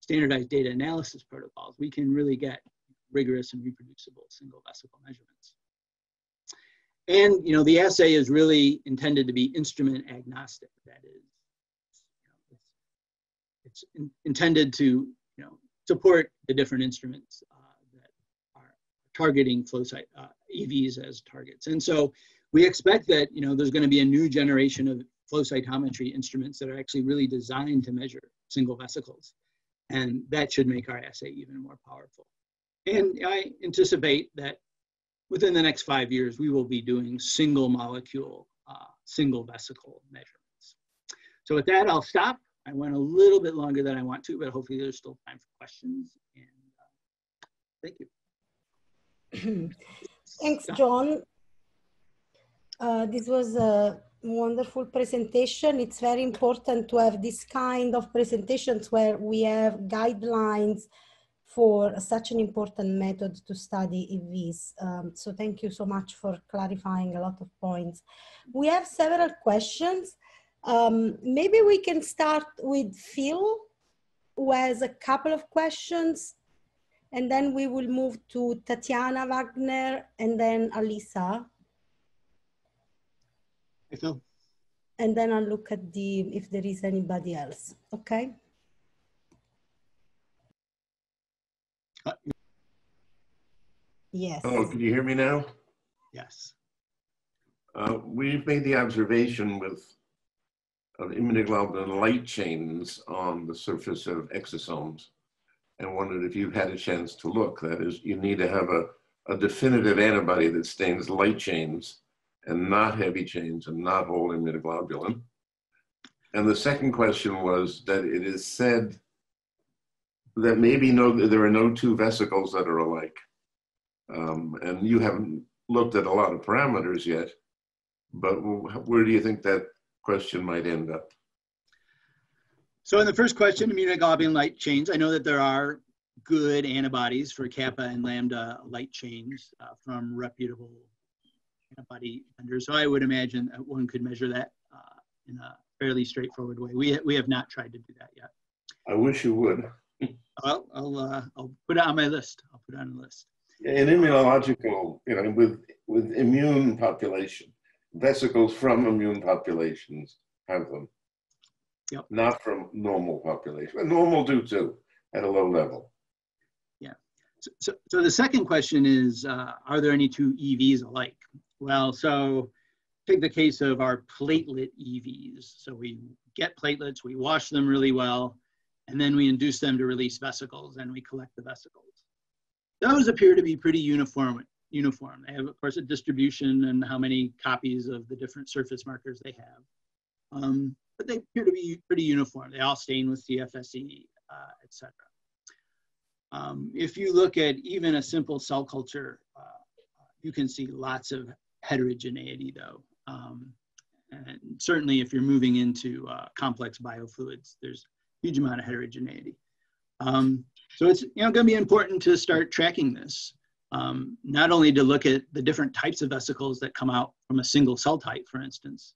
standardized data analysis protocols, we can really get rigorous and reproducible single vesicle measurements. And you know, the assay is really intended to be instrument agnostic. That is, it's in, intended to you know support the different instruments uh, that are targeting flow site uh, EVs as targets. And so we expect that you know there's going to be a new generation of flow cytometry instruments that are actually really designed to measure single vesicles, and that should make our assay even more powerful. And I anticipate that within the next five years, we will be doing single molecule, uh, single vesicle measurements. So with that, I'll stop. I went a little bit longer than I want to, but hopefully there's still time for questions. And uh, thank you. [clears throat] Thanks, John. Uh, this was a wonderful presentation. It's very important to have this kind of presentations where we have guidelines for such an important method to study EVs. Um, so thank you so much for clarifying a lot of points. We have several questions. Um, maybe we can start with Phil, who has a couple of questions, and then we will move to Tatiana Wagner and then Alisa. Hey, Phil. And then I'll look at the if there is anybody else. Okay. Yes. Oh, can you hear me now? Yes. Uh, we've made the observation with of immunoglobulin light chains on the surface of exosomes and wondered if you've had a chance to look. That is, you need to have a, a definitive antibody that stains light chains and not heavy chains and not whole immunoglobulin. And the second question was that it is said that maybe no, there are no two vesicles that are alike. Um, and you haven't looked at a lot of parameters yet, but where do you think that question might end up? So in the first question, immunoglobulin light chains, I know that there are good antibodies for kappa and lambda light chains uh, from reputable antibody vendors. So I would imagine that one could measure that uh, in a fairly straightforward way. We, we have not tried to do that yet. I wish you would. [laughs] Well, I'll, uh, I'll put it on my list. I'll put it on the list. In immunological, you know, with, with immune population, vesicles from immune populations have them. Yep. Not from normal population. But normal do too, at a low level. Yeah. So, so, so the second question is, uh, are there any two EVs alike? Well, so take the case of our platelet EVs. So we get platelets, we wash them really well, and then we induce them to release vesicles and we collect the vesicles. Those appear to be pretty uniform uniform. They have, of course, a distribution and how many copies of the different surface markers they have. Um, but they appear to be pretty uniform. They all stain with CFSE, uh, etc. Um, if you look at even a simple cell culture, uh, you can see lots of heterogeneity though. Um, and certainly if you're moving into uh, complex biofluids, there's a huge amount of heterogeneity. Um, so it's you know going to be important to start tracking this um, not only to look at the different types of vesicles that come out from a single cell type, for instance,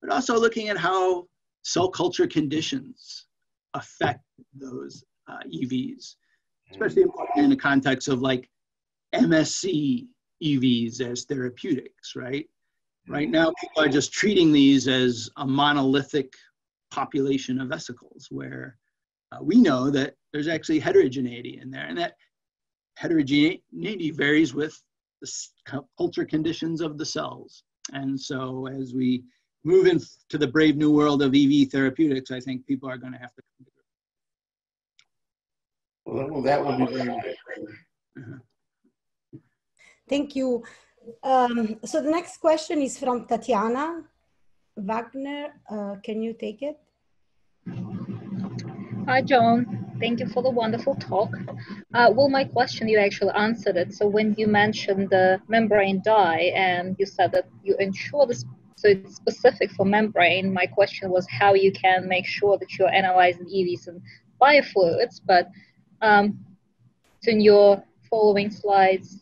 but also looking at how cell culture conditions affect those uh, EVs, especially in the context of like MSC EVs as therapeutics, right? Right now, people are just treating these as a monolithic population of vesicles where uh, we know that there's actually heterogeneity in there and that heterogeneity varies with the culture conditions of the cells. And so as we move into the brave new world of EV therapeutics, I think people are going to have to come together. Well, that would be very. Uh-huh. Thank you. Um, so the next question is from Tatiana Wagner. Uh, can you take it? Hi, John. Thank you for the wonderful talk. Uh, well, my question, you actually answered it. So when you mentioned the membrane dye and you said that you ensure this, so it's specific for membrane, my question was how you can make sure that you're analyzing EVs and biofluids. But um, in your following slides,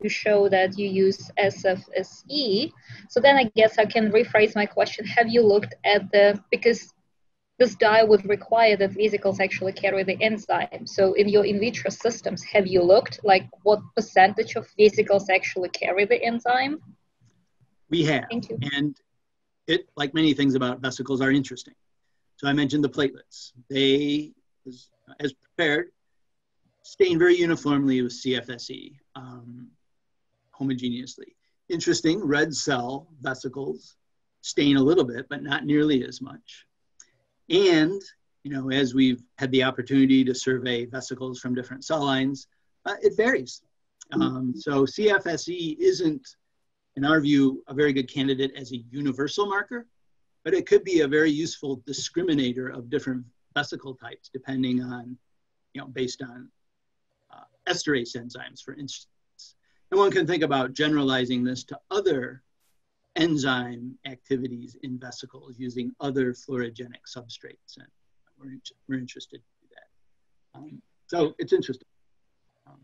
you show that you use CFSE. So then I guess I can rephrase my question. Have you looked at the, because this dye would require that vesicles actually carry the enzyme. So in your in vitro systems, have you looked like what percentage of vesicles actually carry the enzyme? We have. Thank you. And it, like many things about vesicles, are interesting. So I mentioned the platelets. They, as, as prepared, stain very uniformly with CFSE, um, homogeneously. Interesting, red cell vesicles stain a little bit, but not nearly as much. And, you know, as we've had the opportunity to survey vesicles from different cell lines, uh, it varies. Um, so CFSE isn't, in our view, a very good candidate as a universal marker, but it could be a very useful discriminator of different vesicle types, depending on, you know, based on uh, esterase enzymes, for instance. And one can think about generalizing this to other enzyme activities in vesicles using other fluorogenic substrates. And we're, in, we're interested do that. Um, so it's interesting. Um,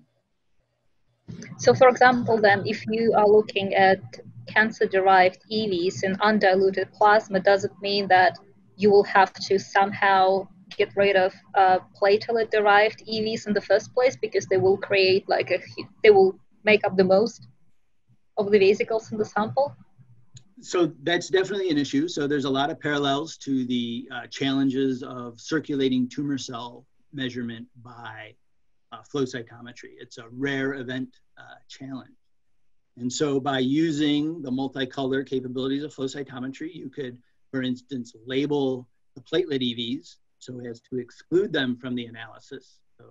so for example, then, if you are looking at cancer-derived EVs in undiluted plasma, does it mean that you will have to somehow get rid of uh, platelet-derived EVs in the first place because they will create like a, they will make up the most of the vesicles in the sample? So that's definitely an issue. So there's a lot of parallels to the uh, challenges of circulating tumor cell measurement by uh, flow cytometry. It's a rare event uh, challenge. And so by using the multicolor capabilities of flow cytometry, you could, for instance, label the platelet EVs so as to exclude them from the analysis. So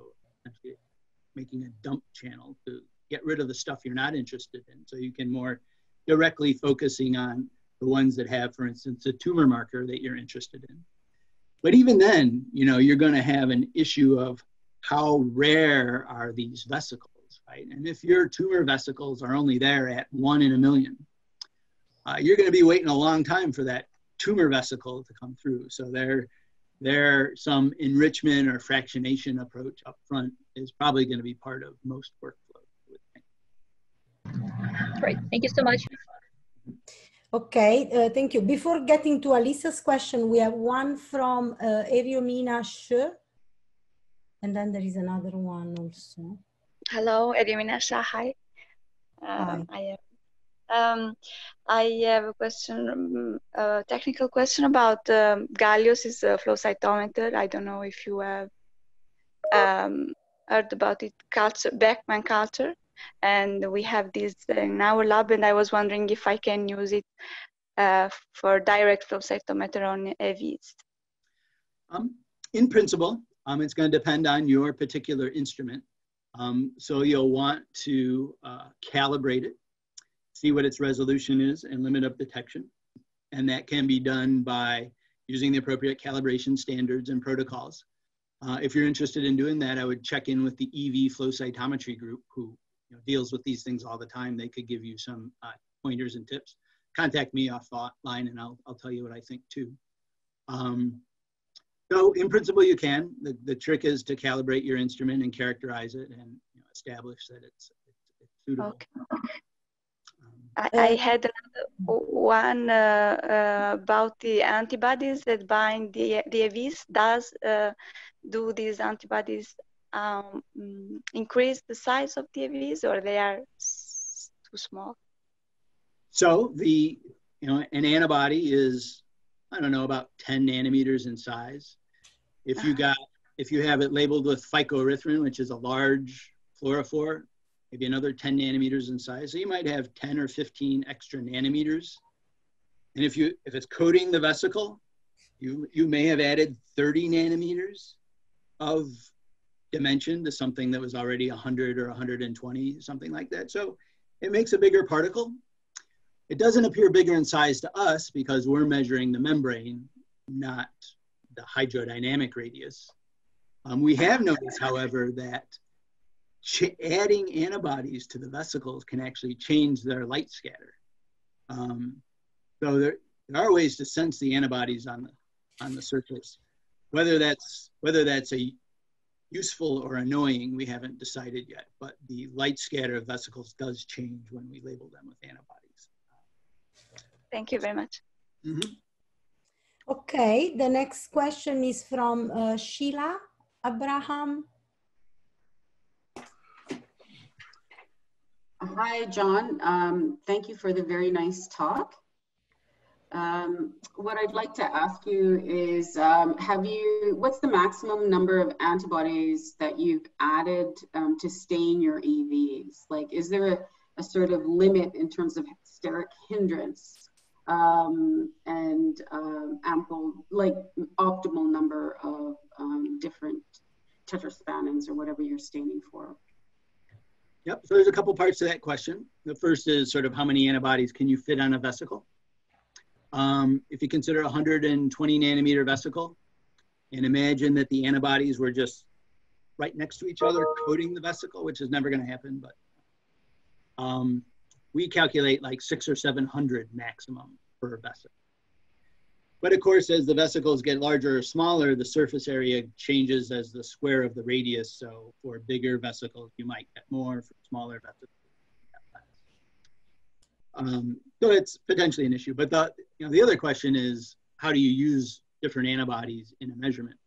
making a dump channel to get rid of the stuff you're not interested in. So you can more directly focusing on the ones that have, for instance, a tumor marker that you're interested in. But even then, you know, you're going to have an issue of how rare are these vesicles, right? And if your tumor vesicles are only there at one in a million, uh, you're going to be waiting a long time for that tumor vesicle to come through. So there, there some enrichment or fractionation approach up front is probably going to be part of most workflows. Great, thank you so much. Okay, uh, thank you. Before getting to Alicia's question, we have one from uh, Eriomina She, and then there is another one also. Hello, Eriomina Shah. Hi. Um, hi. I have um, I have a question, um, a technical question about um, is a flow cytometer. I don't know if you have um, heard about it, culture, Beckman Coulter. And we have this in our lab, and I was wondering if I can use it uh, for direct flow cytometer on EVs. Um, in principle, um, it's going to depend on your particular instrument. Um, so you'll want to uh, calibrate it see what its resolution is and limit of detection. And that can be done by using the appropriate calibration standards and protocols. Uh, if you're interested in doing that, I would check in with the EV flow cytometry group who you know, deals with these things all the time. They could give you some uh, pointers and tips. Contact me offline and I'll, I'll tell you what I think too. Um, so in principle, you can. The, the trick is to calibrate your instrument and characterize it and you know, establish that it's, it's, it's suitable. Okay. I, I had one uh, uh, about the antibodies that bind the, the AVs. Does uh, do these antibodies um, increase the size of the AVs or they are too small? So the you know an antibody is I don't know about 10 nanometers in size. If you uh-huh. got if you have it labeled with phycoerythrin, which is a large fluorophore, maybe another 10 nanometers in size. So you might have 10 or 15 extra nanometers. And if you if it's coating the vesicle, you you may have added 30 nanometers of dimension to something that was already 100 or 120, something like that. So it makes a bigger particle. It doesn't appear bigger in size to us because we're measuring the membrane, not the hydrodynamic radius. Um, we have noticed, however, that adding antibodies to the vesicles can actually change their light scatter. Um, so there, there are ways to sense the antibodies on the on the surface. Whether that's whether that's a useful or annoying, we haven't decided yet. But the light scatter of vesicles does change when we label them with antibodies. Thank you very much. Mm -hmm. Okay, the next question is from uh, Sheila Abraham. Hi, John. Um, thank you for the very nice talk. Um, what I'd like to ask you is, um, have you, what's the maximum number of antibodies that you've added um, to stain your EVs? Like, is there a, a, sort of limit in terms of steric hindrance um, and um, ample, like optimal number of different tetraspanins or whatever you're staining for? Yep, so there's a couple parts to that question. The first is sort of how many antibodies can you fit on a vesicle? Um, if you consider a 120 nanometer vesicle, and imagine that the antibodies were just right next to each other, coating the vesicle, which is never gonna happen, but um, we calculate like six or 700 maximum per vesicle. But of course, as the vesicles get larger or smaller, the surface area changes as the square of the radius. So for bigger vesicles, you might get more. For smaller vesicles, um, so it's potentially an issue. But the, you know, the other question is, how do you use different antibodies in a measurement?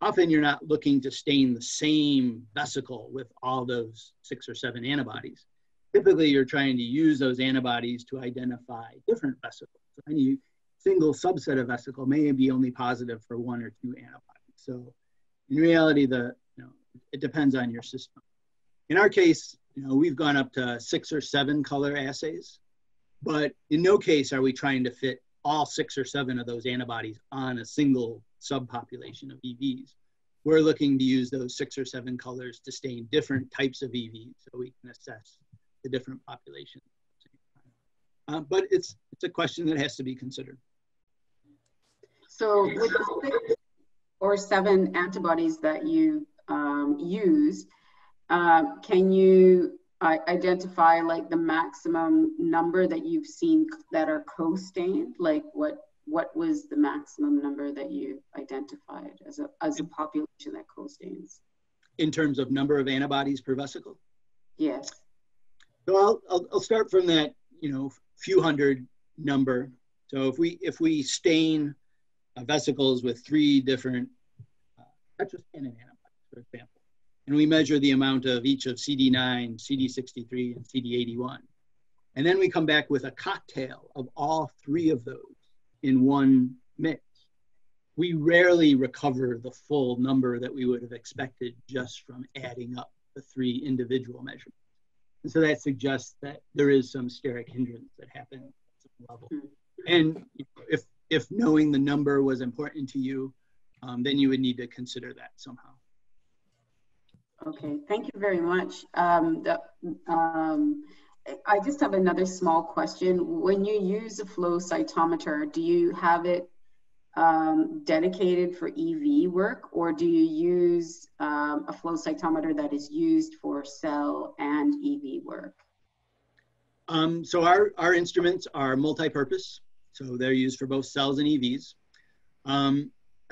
Often you're not looking to stain the same vesicle with all those six or seven antibodies. Typically, you're trying to use those antibodies to identify different vesicles. And you, single subset of vesicle may be only positive for one or two antibodies. So in reality, the, you know, it depends on your system. In our case, you know, we've gone up to six or seven color assays, but in no case are we trying to fit all six or seven of those antibodies on a single subpopulation of EVs. We're looking to use those six or seven colors to stain different types of EVs so we can assess the different populations. Uh, but it's, it's a question that has to be considered. So with the six or seven antibodies that you um, use, uh, can you uh, identify like the maximum number that you've seen that are co-stained? Like what what was the maximum number that you identified as a as a population that co-stains? In terms of number of antibodies per vesicle? Yes. So I'll, I'll, I'll start from that, you know, few hundred number. So if we if we stain uh, vesicles with three different uh, antibodies, for example, and we measure the amount of each of CD9, CD63, and CD81. And then we come back with a cocktail of all three of those in one mix. We rarely recover the full number that we would have expected just from adding up the three individual measurements. And so that suggests that there is some steric hindrance that happens at some level. And if, if knowing the number was important to you, um, then you would need to consider that somehow. Okay, thank you very much. Um, the, um, I just have another small question. When you use a flow cytometer, do you have it um, dedicated for EV work, or do you use um, a flow cytometer that is used for cell and EV work? Um, so our, our instruments are multi-purpose, so they're used for both cells and EVs.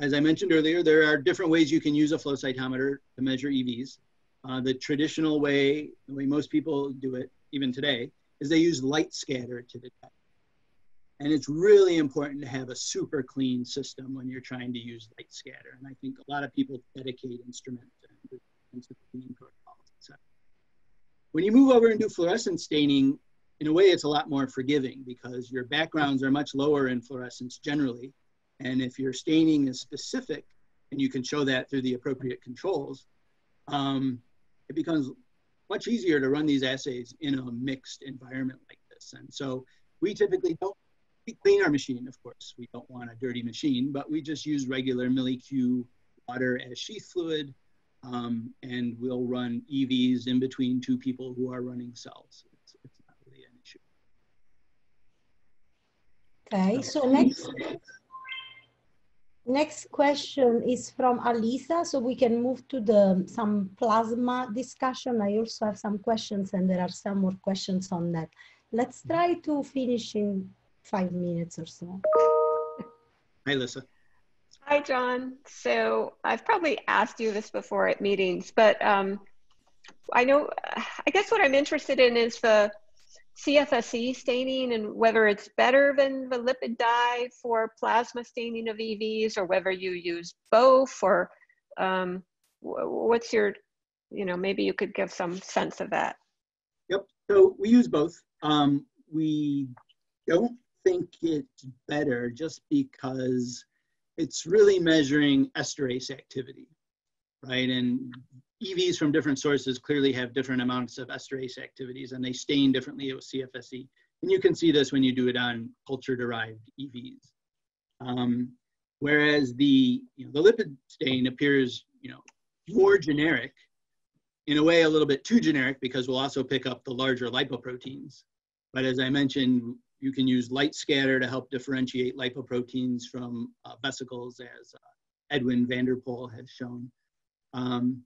As I mentioned earlier, there are different ways you can use a flow cytometer to measure EVs. Uh, the traditional way, the way most people do it, even today, is they use light scatter to detect. And it's really important to have a super clean system when you're trying to use light scatter. And I think a lot of people dedicate instruments and, and cleaning protocols, etc. When you move over and do fluorescence staining, in a way, it's a lot more forgiving because your backgrounds are much lower in fluorescence generally and if your staining is specific, and you can show that through the appropriate controls, um, it becomes much easier to run these assays in a mixed environment like this. And so we typically don't we clean our machine, of course. We don't want a dirty machine, but we just use regular milli-Q water as sheath fluid, um, and we'll run EVs in between two people who are running cells. It's, it's not really an issue. Okay, so next Next question is from Alisa, so we can move to the some plasma discussion. I also have some questions and there are some more questions on that. Let's try to finish in five minutes or so. Hi, Lisa. Hi, John. So I've probably asked you this before at meetings, but um, I know, I guess what I'm interested in is the CFSE staining and whether it's better than the lipid dye for plasma staining of EVs or whether you use both or um, what's your, you know, maybe you could give some sense of that. Yep, so we use both. Um, we don't think it's better just because it's really measuring esterase activity, right? And EVs from different sources clearly have different amounts of esterase activities and they stain differently with CFSE. And you can see this when you do it on culture-derived EVs. Um, whereas the, you know, the lipid stain appears you know, more generic, in a way a little bit too generic because we'll also pick up the larger lipoproteins. But as I mentioned, you can use light scatter to help differentiate lipoproteins from uh, vesicles as uh, Edwin van der Pol has shown. Um,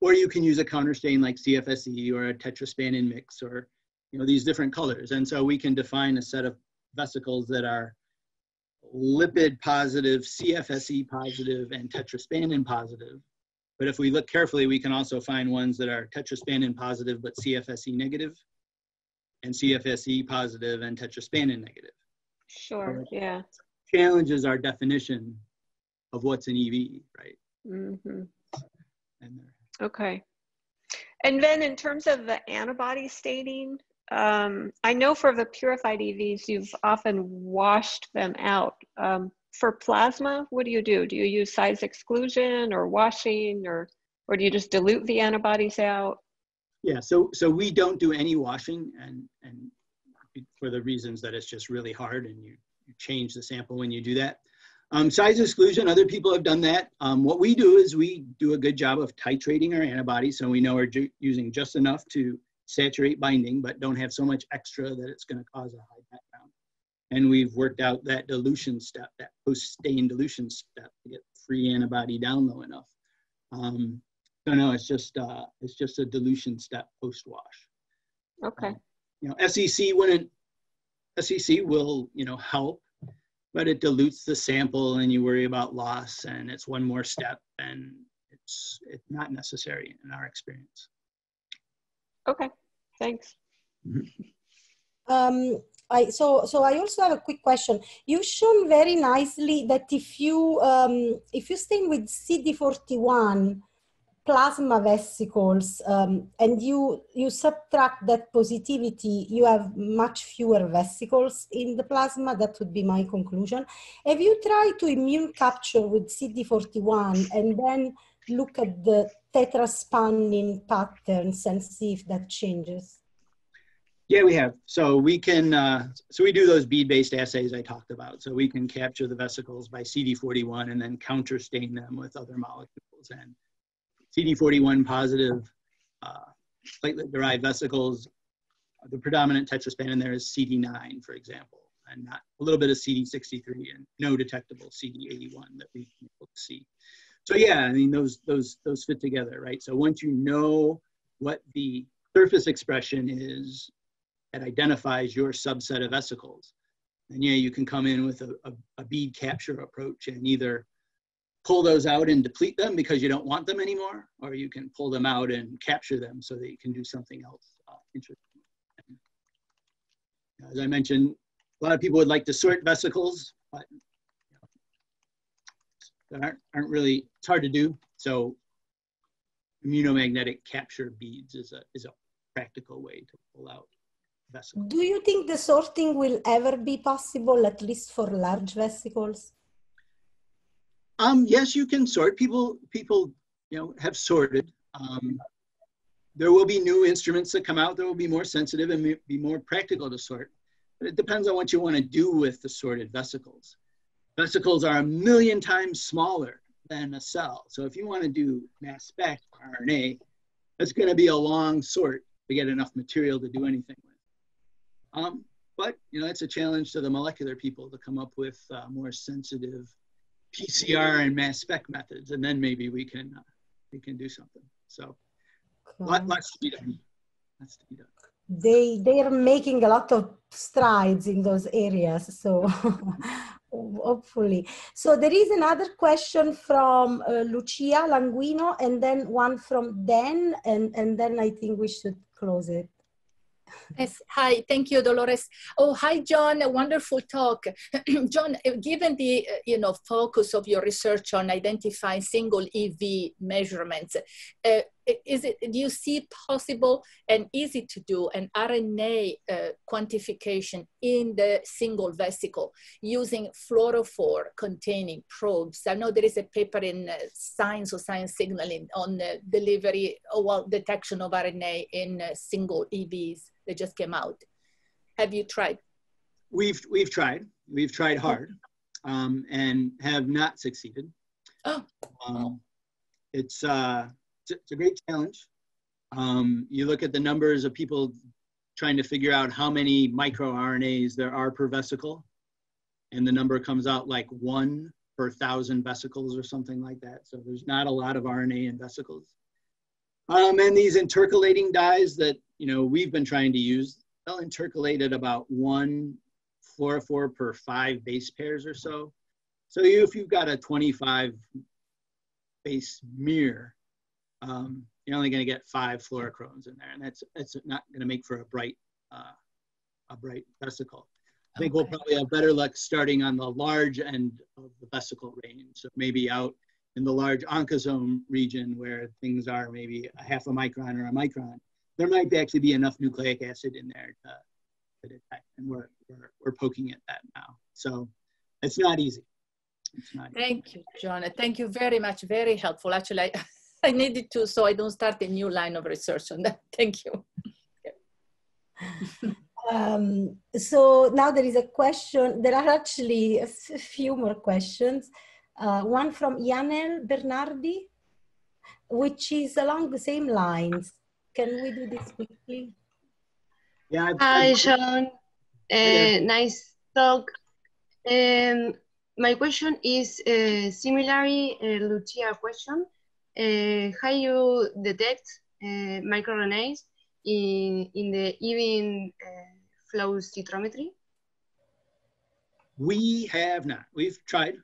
or you can use a counter stain like CFSE or a tetraspanin mix or you know these different colors. And so we can define a set of vesicles that are lipid positive, CFSE positive, and tetraspanin positive. But if we look carefully, we can also find ones that are tetraspanin positive but CFSE negative, and CFSE positive and tetraspanin negative. Sure, so yeah. Challenges our definition of what's an EV, right? Mm-hmm. And Okay. And then in terms of the antibody staining, um, I know for the purified EVs, you've often washed them out. Um, for plasma, what do you do? Do you use size exclusion or washing or or do you just dilute the antibodies out? Yeah, so so we don't do any washing, and and for the reasons that it's just really hard, and you, you change the sample when you do that. Um, size exclusion, other people have done that. Um, what we do is we do a good job of titrating our antibodies, so we know we're using just enough to saturate binding, but don't have so much extra that it's going to cause a high background. And we've worked out that dilution step, that post-stain dilution step to get free antibody down low enough. Um, so no, it's just uh, it's just a dilution step post wash. Okay. Um, you know, SEC wouldn't SEC will you know help, but it dilutes the sample and you worry about loss and it's one more step and it's it's not necessary in our experience. Okay, thanks. [laughs] Um, I, so, so I also have a quick question. You've shown very nicely that if you um, if you stain with CD41 plasma vesicles um, and you you subtract that positivity, you have much fewer vesicles in the plasma. That would be my conclusion. Have you tried to immune capture with CD41 and then look at the tetraspanin patterns and see if that changes? Yeah, we have. So we can, uh, so we do those bead-based assays I talked about. So we can capture the vesicles by CD41 and then counter stain them with other molecules. And CD41 positive uh, platelet-derived vesicles, the predominant tetraspanin there is CD9, for example, and not a little bit of CD63 and no detectable CD81 that we can see. So yeah, I mean those those those fit together, right? So once you know what the surface expression is that identifies your subset of vesicles. And yeah, you can come in with a, a, a, bead capture approach and either pull those out and deplete them because you don't want them anymore, or you can pull them out and capture them so that you can do something else uh, interesting. As I mentioned, a lot of people would like to sort vesicles, but you know, aren't, aren't really, it's hard to do. So immunomagnetic capture beads is a, is a practical way to pull out vessel. Do you think the sorting will ever be possible, at least for large vesicles? Um, yes, you can sort. People, people, you know, have sorted. Um, there will be new instruments that come out that will be more sensitive and be more practical to sort. But it depends on what you want to do with the sorted vesicles. Vesicles are a million times smaller than a cell. So if you want to do mass spec RNA, that's going to be a long sort to get enough material to do anything with. Um, but you know, it's a challenge to the molecular people to come up with uh, more sensitive PCR and mass spec methods, and then maybe we can uh, we can do something. So, lot, lots to be done. Lots to be done. They they are making a lot of strides in those areas. So. [laughs] hopefully. So there is another question from uh, Lucia Languino and then one from Dan and, and then I think we should close it. Yes, hi, thank you, Dolores. Oh, hi, John, a wonderful talk. [clears throat] John, uh, given the uh, you know focus of your research on identifying single EV measurements, uh, is it, do you see possible and easy to do an RNA uh, quantification in the single vesicle using fluorophore containing probes? I know there is a paper in uh, Science or Science Signaling on uh, delivery or well, detection of RNA in single EVs that just came out. Have you tried? We've we've tried. We've tried hard, um, and have not succeeded. Oh. Um, it's uh, it's, a great challenge. Um, you look at the numbers of people trying to figure out how many microRNAs there are per vesicle, and the number comes out like one per thousand vesicles or something like that. So there's not a lot of RNA in vesicles. Um, and these intercalating dyes that you know, we've been trying to use, they'll intercalate at about one fluorophore per five base pairs or so. So you, if you've got a 25 base mirror, um, you're only going to get five fluorochromes in there, and that's that's not going to make for a bright uh, a bright vesicle. I think okay. we'll probably have better luck starting on the large end of the vesicle range, so maybe out in the large oncosome region where things are maybe a half a micron or a micron there might actually be enough nucleic acid in there to, to detect, and we're, we're, we're poking at that now. So it's not easy. It's not Thank you, John. Thank you very much. Very helpful. Actually, I, I needed to so I don't start a new line of research on that. [laughs] Thank you. [laughs] Um, so now there is a question. There are actually a few more questions. Uh, one from Yanel Bernardi, which is along the same lines. Can we do this quickly? Yeah. Hi, Sean. Uh, nice talk. Um, my question is uh, similarly uh, Lucia question. Uh, how you detect uh, microRNAs in, in the EV uh, flow cytometry? We have not. We've tried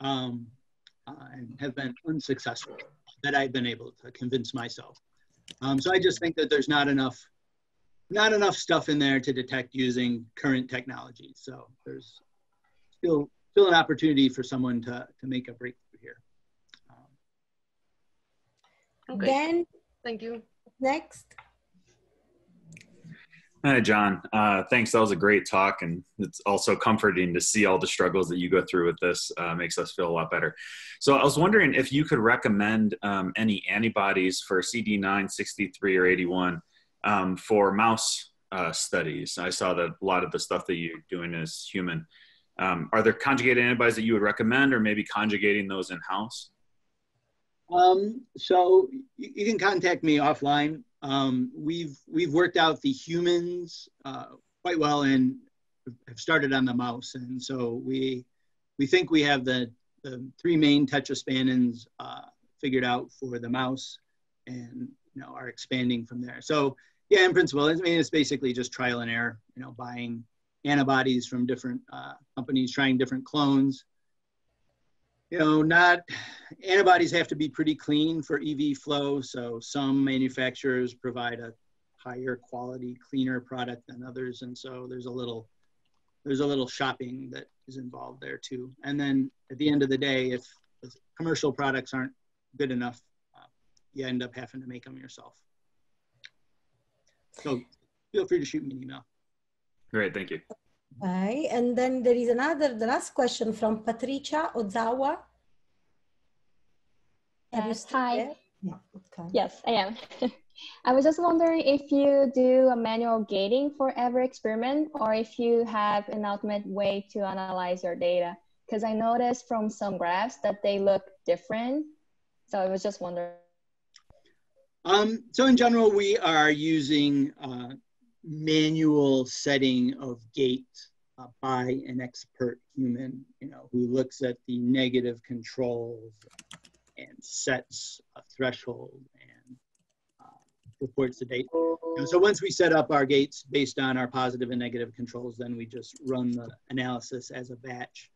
um, and have been unsuccessful that I've been able to convince myself. Um, so I just think that there's not enough, not enough stuff in there to detect using current technology. So there's still still an opportunity for someone to to make a breakthrough here. Um, okay. Then, thank you. Next. Hi, John. Uh, thanks. That was a great talk, and it's also comforting to see all the struggles that you go through with this. Uh, makes us feel a lot better. So, I was wondering if you could recommend um, any antibodies for CD9, 63, or 81 um, for mouse uh, studies. I saw that a lot of the stuff that you're doing is human. Um, are there conjugated antibodies that you would recommend, or maybe conjugating those in house? Um, so you, you can contact me offline um, we've we've worked out the humans uh, quite well and have started on the mouse, and so we we think we have the the three main tetraspanins uh, figured out for the mouse, and you know are expanding from there. So yeah, in principle, I mean it's basically just trial and error. You know, buying antibodies from different uh, companies, trying different clones, you know, not antibodies have to be pretty clean for EV flow. So some manufacturers provide a higher quality, cleaner product than others, and so there's a little there's a little shopping that is involved there too. And then at the end of the day, if, commercial products aren't good enough, uh, you end up having to make them yourself. So feel free to shoot me an email. Great, thank you. Okay, and then there is another, the last question from Patricia Ozawa. Yes, hi. Yeah, okay. Yes, I am. [laughs] I was just wondering if you do a manual gating for every experiment or if you have an ultimate way to analyze your data. Because I noticed from some graphs that they look different. So I was just wondering. Um, so in general, we are using uh, manual setting of gate uh, by an expert human, you know, who looks at the negative controls and sets a threshold and uh, reports the data. so once we set up our gates based on our positive and negative controls, then we just run the analysis as a batch.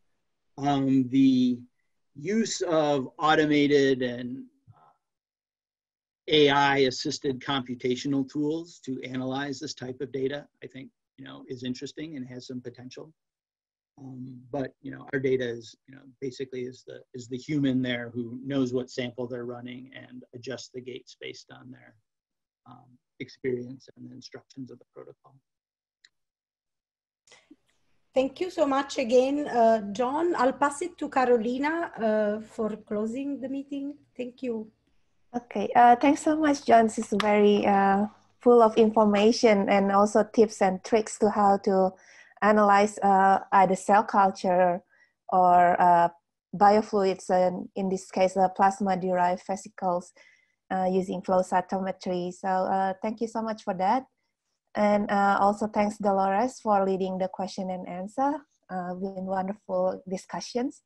Um, the use of automated and AI assisted computational tools to analyze this type of data, I think, you know, is interesting and has some potential. Um, but you know, our data is, you know, basically is the is the human there who knows what sample they're running and adjusts the gates based on their um, experience and the instructions of the protocol. Thank you so much again, uh, John. I'll pass it to Carolina uh, for closing the meeting. Thank you. Okay, uh, thanks so much, John. This is very uh, full of information and also tips and tricks to how to analyze uh, either cell culture or uh, biofluids, and in this case, uh, plasma-derived vesicles uh, using flow cytometry. So thank you so much for that. And also thanks Dolores for leading the question and answer. been wonderful discussions.